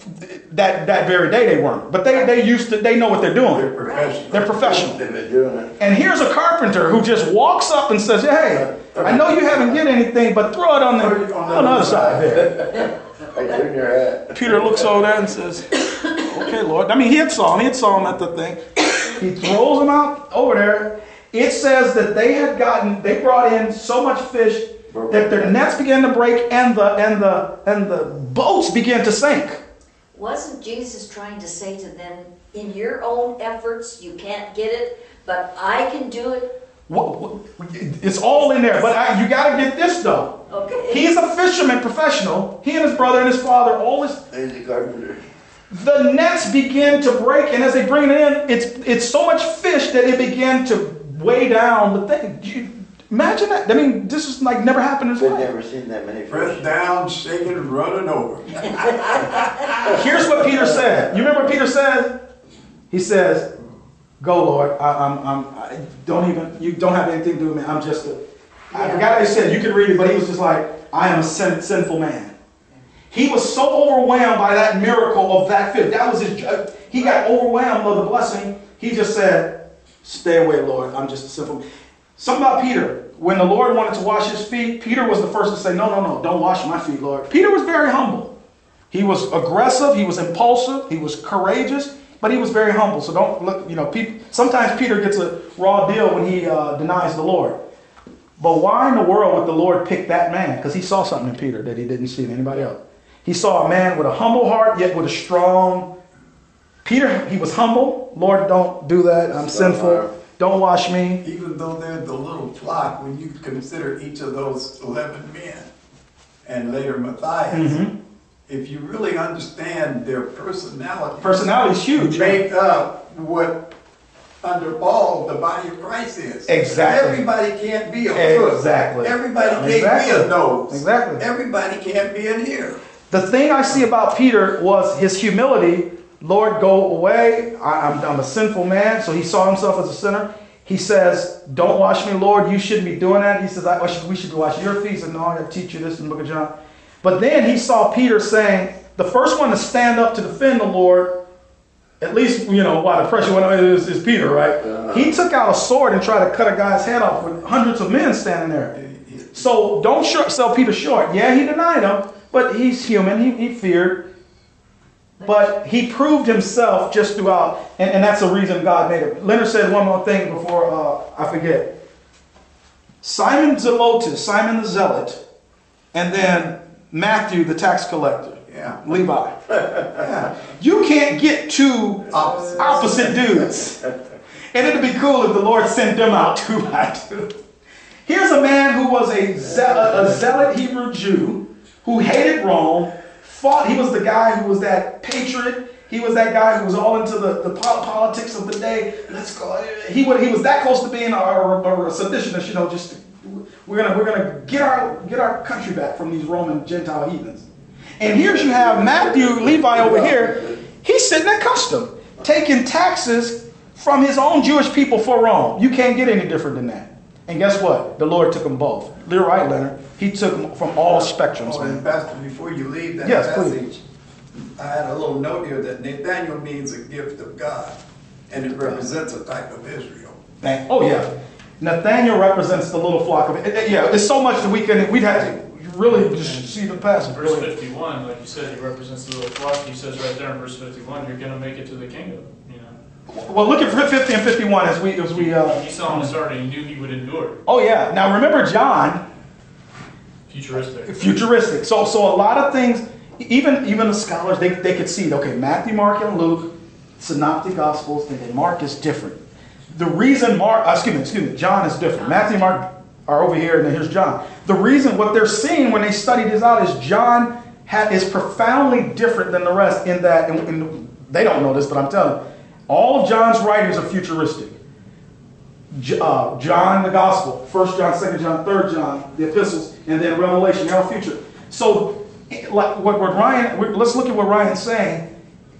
that that very day they weren't, but they they used to they know what they're They're doing. professional. They're professional. They've been doing it. And here's a carpenter who just walks up and says, "Hey, I know you haven't get anything, but throw it on the on the other side there." Right there in your hat. Peter looks over there and says, Okay, Lord. I mean, he had saw him. He had saw him at the thing. He throws him out over there. It says that they had gotten, they brought in so much fish that their nets began to break and the and the and the boats began to sink. Wasn't Jesus trying to say to them, in your own efforts, you can't get it, but I can do it? What, what- it's all in there, but I, you got to get this though. Okay. He's a fisherman professional. He and his brother and his father, all his. He's a carpenter. the nets begin to break, and as they bring it in, it's it's so much fish that it began to weigh down the thing. You, imagine that. I mean, this is like never happened before. his They've never seen that many Pressed down, shaking, running over. (laughs) (laughs) Here's what Peter said. You remember what Peter said? He says, "Go, Lord. I, I'm, I'm. I don't even. You don't have anything to do with me. I'm just a. I Yeah. forgot what he said. You can read it, but he was just like, I am a sin, sinful man. He was so overwhelmed by that miracle of that fish. That was his. ju- He got overwhelmed of the blessing. He just said, "Stay away, Lord. I'm just a sinful." Something about Peter. When the Lord wanted to wash his feet, Peter was the first to say, "No, no, no, don't wash my feet, Lord." Peter was very humble. He was aggressive. He was impulsive. He was courageous, but he was very humble. So don't look. You know, people, sometimes Peter gets a raw deal when he uh, denies the Lord. But why in the world would the Lord pick that man? Because he saw something in Peter that he didn't see in anybody else. He saw a man with a humble heart, yet with a strong. Peter, he was humble. Lord, don't do that. I'm sinful. Don't wash me. Even though they're the little flock, when you consider each of those 11 men and later Matthias, Mhm. if you really understand their personality, Personality is huge. make up what under Paul the body of Christ is. Exactly. Everybody can't be a foot. Exactly. Everybody can't Exactly. be a nose. Exactly. Everybody can't be an ear. The thing I see about Peter was his humility. Lord, go away. I, I'm, I'm a sinful man. So he saw himself as a sinner. He says, Don't wash me, Lord. You shouldn't be doing that. He says, I, I should, We should wash your feet. He said, No, I got to teach you this in the book of John. But then he saw Peter saying, The first one to stand up to defend the Lord, at least, you know, why the pressure went on is, is Peter, right? He took out a sword and tried to cut a guy's head off with hundreds of men standing there. So don't short, sell Peter short. Yeah, he denied him, but he's human. He, he feared. But he proved himself just throughout, and, and that's the reason God made him. Leonard said one more thing before uh, I forget. Simon Zelotes, Simon the Zealot, and then Matthew the tax collector, Yeah. Levi. Yeah. You can't get two Opposites. opposite dudes. And it'd be cool if the Lord sent them out two by two. Here's a man who was a a zealot Hebrew Jew who hated Rome, fought. He was the guy who was that patriot. He was that guy who was all into the, the politics of the day. Let's go. He, would, he was that close to being a, a, a seditionist, you know, just we're gonna we're gonna get our get our country back from these Roman Gentile heathens. And here's you have Matthew Levi over here. He's sitting at custom, taking taxes from his own Jewish people for Rome. You can't get any different than that. And guess what? The Lord took them both. You're right, Leonard. He took them from all spectrums, Oh, and man. Pastor, before you leave that Yes, passage, please. I had a little note here that Nathaniel means a gift of God, and it represents a type of Israel. Thank- Oh yeah, Nathaniel represents the little flock of it. Yeah, it's so much that we can we'd have to really just see the passage. Verse Go ahead. fifty-one, like you said, he represents the little flock, he says right there in verse fifty-one, you're gonna make it to the kingdom, you know? Well, look at 50 and 51 as we, as we, uh, He saw him start and he knew he would endure, oh yeah. Now remember John, futuristic. futuristic. So, so a lot of things, even, even the scholars, they, they could see, okay, Matthew, Mark, and Luke, synoptic gospels, and then Mark is different. The reason Mark, uh, excuse me, excuse me, John is different. Matthew, Mark are over here, and then here's John. The reason, what they're seeing when they study this out is John ha- is profoundly different than the rest in that, and, and they don't know this, but I'm telling you, all of John's writings are futuristic. Uh, John, the Gospel, First John, Second John, Third John, the epistles, and then Revelation, they're future. So, like what, what Ryan, let's look at what Ryan's saying.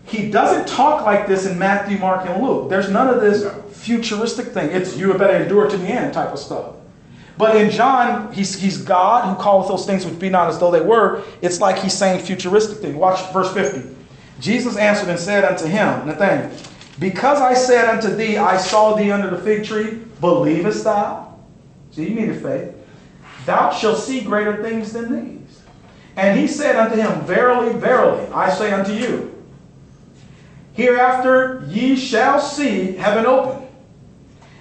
He doesn't talk like this in Matthew, Mark, and Luke. There's none of this futuristic thing. It's you better endure to the end type of stuff. But in John, he's, he's God who calleth those things which be not as though they were. It's like he's saying futuristic thing. Watch verse 50. Jesus answered and said unto him, Nathanael, because I said unto thee, I saw thee under the fig tree, believest thou? See, you needed faith. Thou shalt see greater things than these. And he said unto him, Verily, verily, I say unto you, Hereafter ye shall see heaven open,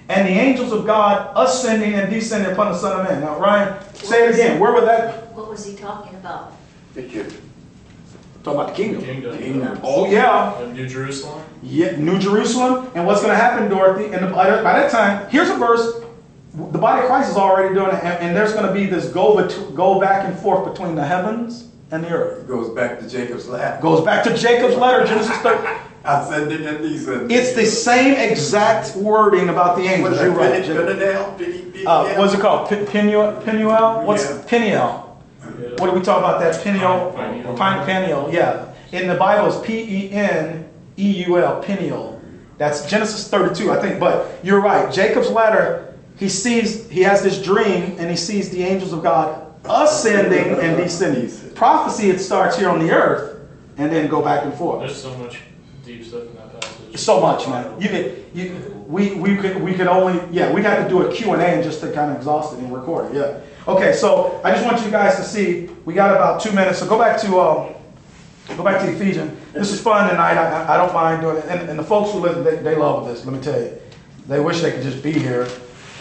and the angels of God ascending and descending upon the Son of Man. Now, Ryan, say it again. Where would that? What was he talking about? Picture, Talking about the kingdom. Kingdom. Kingdom. Oh yeah, The New Jerusalem, yeah. New Jerusalem, and what's going to happen, Dorothy? And the, by that- by that time, here's a verse. The body of Christ is already doing it, and, and there's going to be this go bet- go back and forth between the heavens and the earth. It goes back to Jacob's ladder. Goes back to Jacob's ladder, Genesis 30. (laughs) Ascending and descending. It's the same exact wording about the angels. What's You're right. Peni- Peniel? Uh, what's it called? P- Peniel? Peniel? What's Yeah. Peniel? What do we talk about that? Peniel? Pineal. Pine, Peniel, yeah. In the Bible, it's P E N E U L, Peniel. That's Genesis 32, I think. But you're right. Jacob's ladder, he sees, he has this dream, and he sees the angels of God ascending and descending. Prophecy, it starts here on the earth, and then go back and forth. there's so much deep stuff in that passage. So much, man. You could, you, we, we could, we could only, yeah, we'd have to do a Q and A and just to kind of exhaust it and record it, yeah. Okay, so I just want you guys to see, we got about two minutes, so go back to, um, go back to Ephesians. This is fun tonight, I, I- don't mind doing it, and, and the folks who listen, they, they love this, let me tell you. They wish they could just be here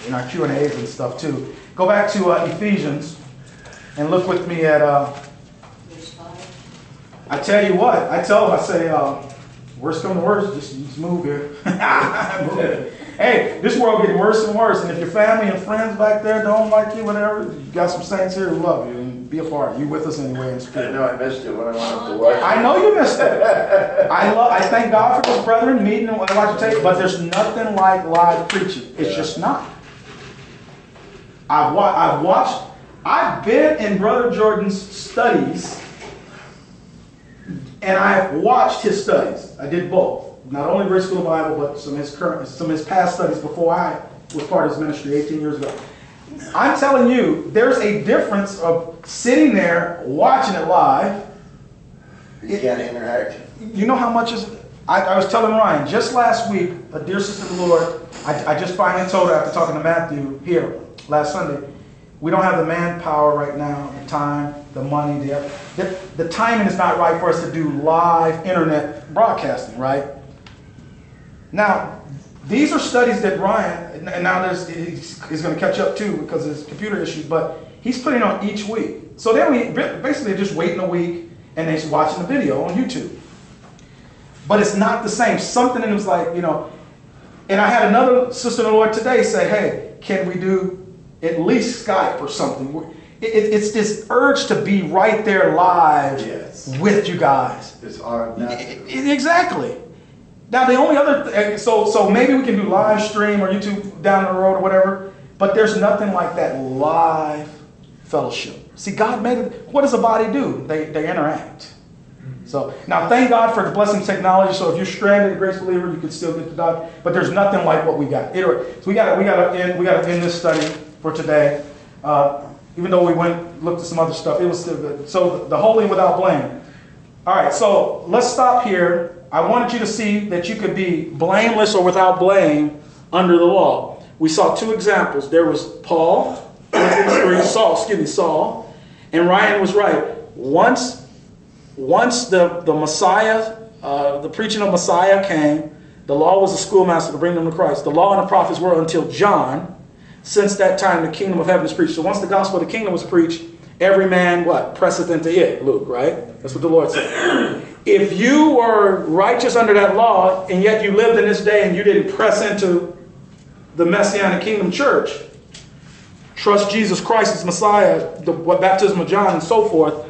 in our Q and A's and stuff too. Go back to uh, Ephesians and look with me at, uh, I tell you what, I tell them, I say, uh, worst come to worst, just, just move here. (laughs) Move. Hey, this world getting worse and worse, and if your family and friends back there don't like you, whatever, you got some saints here who love you and be a part. You with us anyway in I spirit. know I missed it when I went up to watch. I know you missed it. I love. I thank God for those brethren meeting and watching tape, but there's nothing like live preaching. It's Yeah. just not. I've wa- I've watched. I've been in Brother Jordan's studies, and I've watched his studies. I did both. Not only Grace School of Bible, but some of his current, some of his past studies before I was part of his ministry 18 years ago. I'm telling you, there's a difference of sitting there watching it live You can't interact. you know how much is I, I was telling Ryan just last week, a dear sister of the Lord, I, I just finally told her after talking to Matthew here last Sunday, we don't have the manpower right now, the time, the money, the, the, the timing is not right for us to do live internet broadcasting, right? Now, these are studies that Ryan, and now there's, he's, he's going to catch up too because of his computer issues, but he's putting on each week. So then we basically just waiting a week and they're watching the video on YouTube. But it's not the same. Something in it was like, you know, and I had another sister in the Lord today say, hey, can we do at least Skype or something? It, it, it's this urge to be right there live Yes. with you guys. It's hard not I- to. Exactly. Now the only other th- so so maybe we can do live stream or YouTube down the road or whatever, but there's nothing like that live fellowship. See, God made it. What does a body do? They they interact. So now, thank God for the blessing technology. So if you're stranded, a grace believer, you can still get the doc. But there's nothing like what we got. Anyway, so we got we got to end we got to end this study for today. Uh, even though we went looked at some other stuff, it was still good. So the holy without blame. All right, so let's stop here. I wanted you to see that you could be blameless or without blame under the law. We saw two examples. There was Paul, Saul, excuse me, Saul, And Ryan was right. Once, once the, the Messiah, uh, the preaching of Messiah came, the law was a schoolmaster to bring them to Christ. The law and the prophets were until John. Since that time, the kingdom of heaven is preached. So once the gospel of the kingdom was preached, every man, what? Presseth into it, Luke, right? That's what the Lord said. If you were righteous under that law, and yet you lived in this day and you didn't press into the Messianic kingdom church, trust Jesus Christ as Messiah, the what, baptism of John, and so forth,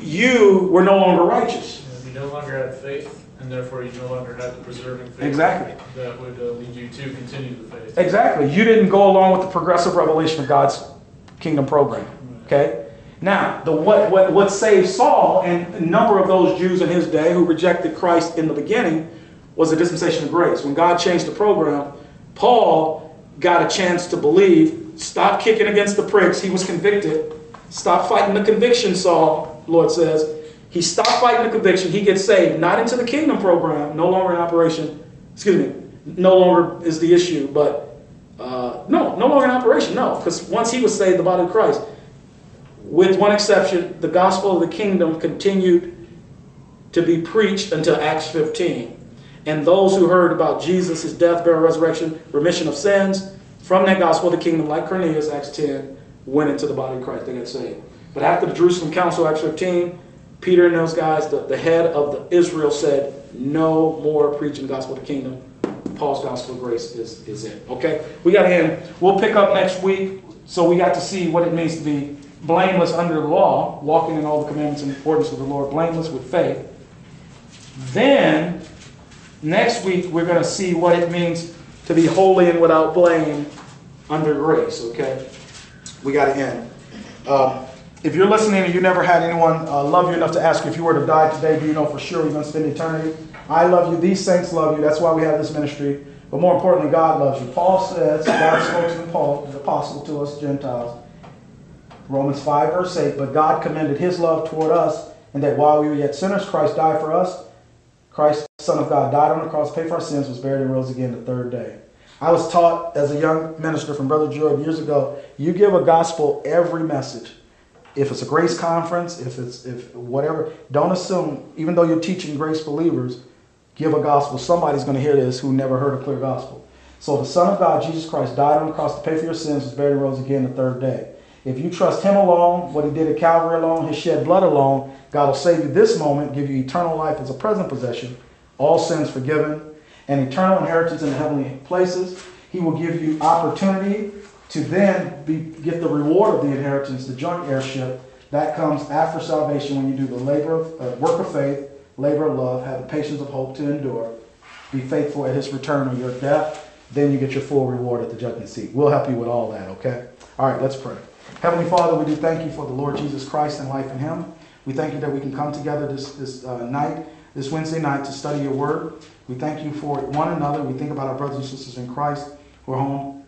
you were no longer righteous. You no longer had faith, and therefore you no longer had the preserving faith. Exactly. That would uh, lead you to continue the faith. Exactly. You didn't go along with the progressive revelation of God's kingdom program. Okay? Now, the what what what saved Saul and a number of those Jews in his day who rejected Christ in the beginning was the dispensation of grace. When God changed the program, Paul got a chance to believe, stop kicking against the pricks. He was convicted. Stop fighting the conviction, Saul, Lord says. He stopped fighting the conviction. He gets saved, not into the kingdom program, no longer in operation. Excuse me, no longer is the issue, but uh, no, no longer in operation, no. Because once he was saved, the body of Christ, with one exception, the gospel of the kingdom continued to be preached until Acts 15. And those who heard about Jesus, his death, burial, resurrection, remission of sins, from that gospel of the kingdom, like Cornelius, Acts 10, went into the body of Christ. They got saved. But after the Jerusalem Council, Acts 15, Peter and those guys, the, the head of the Israel said, no more preaching the gospel of the kingdom. Paul's gospel of grace is, is it. Okay? We got to end. We'll pick up next week. So we got to see what it means to be blameless under the law, walking in all the commandments and ordinances of the Lord, blameless with faith. Then, next week, we're going to see what it means to be holy and without blame under grace, okay? We got to end. Um, if you're listening and you never had anyone uh, love you enough to ask you if you were to die today, do you know for sure you're going to spend eternity? I love you. These saints love you. That's why we have this ministry. But more importantly, God loves you. Paul says, God spoke to Paul, the apostle, to us Gentiles. Romans 5, verse 8. But God commended his love toward us, and that while we were yet sinners, Christ died for us. Christ, Son of God, died on the cross, paid for our sins, was buried, and rose again the third day. I was taught as a young minister from Brother Jordan years ago you give a gospel every message. If it's a grace conference, if it's if whatever, don't assume, even though you're teaching grace believers, give a gospel. Somebody's going to hear this who never heard a clear gospel. So the Son of God, Jesus Christ, died on the cross to pay for your sins, was buried, and rose again the third day. If you trust Him alone, what He did at Calvary alone, His shed blood alone, God will save you this moment, give you eternal life as a present possession, all sins forgiven, and eternal inheritance in the heavenly places. He will give you opportunity to then be, get the reward of the inheritance, the joint heirship. That comes after salvation when you do the labor of, uh, work of faith, labor of love, have the patience of hope to endure, be faithful at His return or your death. Then you get your full reward at the judgment seat. We'll help you with all that, okay? All right, let's pray. Heavenly Father, we do thank you for the Lord Jesus Christ and life in Him. We thank you that we can come together this, this uh, night, this Wednesday night, to study your word. We thank you for one another. We think about our brothers and sisters in Christ who are home,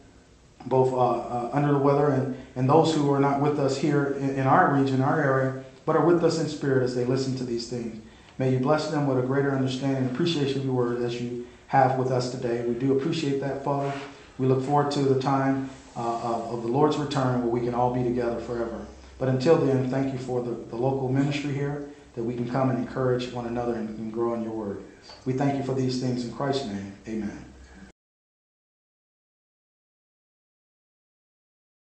both uh, uh, under the weather, and, and those who are not with us here in, in our region, our area, but are with us in spirit as they listen to these things. May you bless them with a greater understanding and appreciation of your word as you have with us today. We do appreciate that, Father. We look forward to the time uh, of, the Lord's return where we can all be together forever. But until then, thank you for the, the local ministry here, that we can come and encourage one another and, and grow in your word. We thank you for these things in Christ's name. Amen.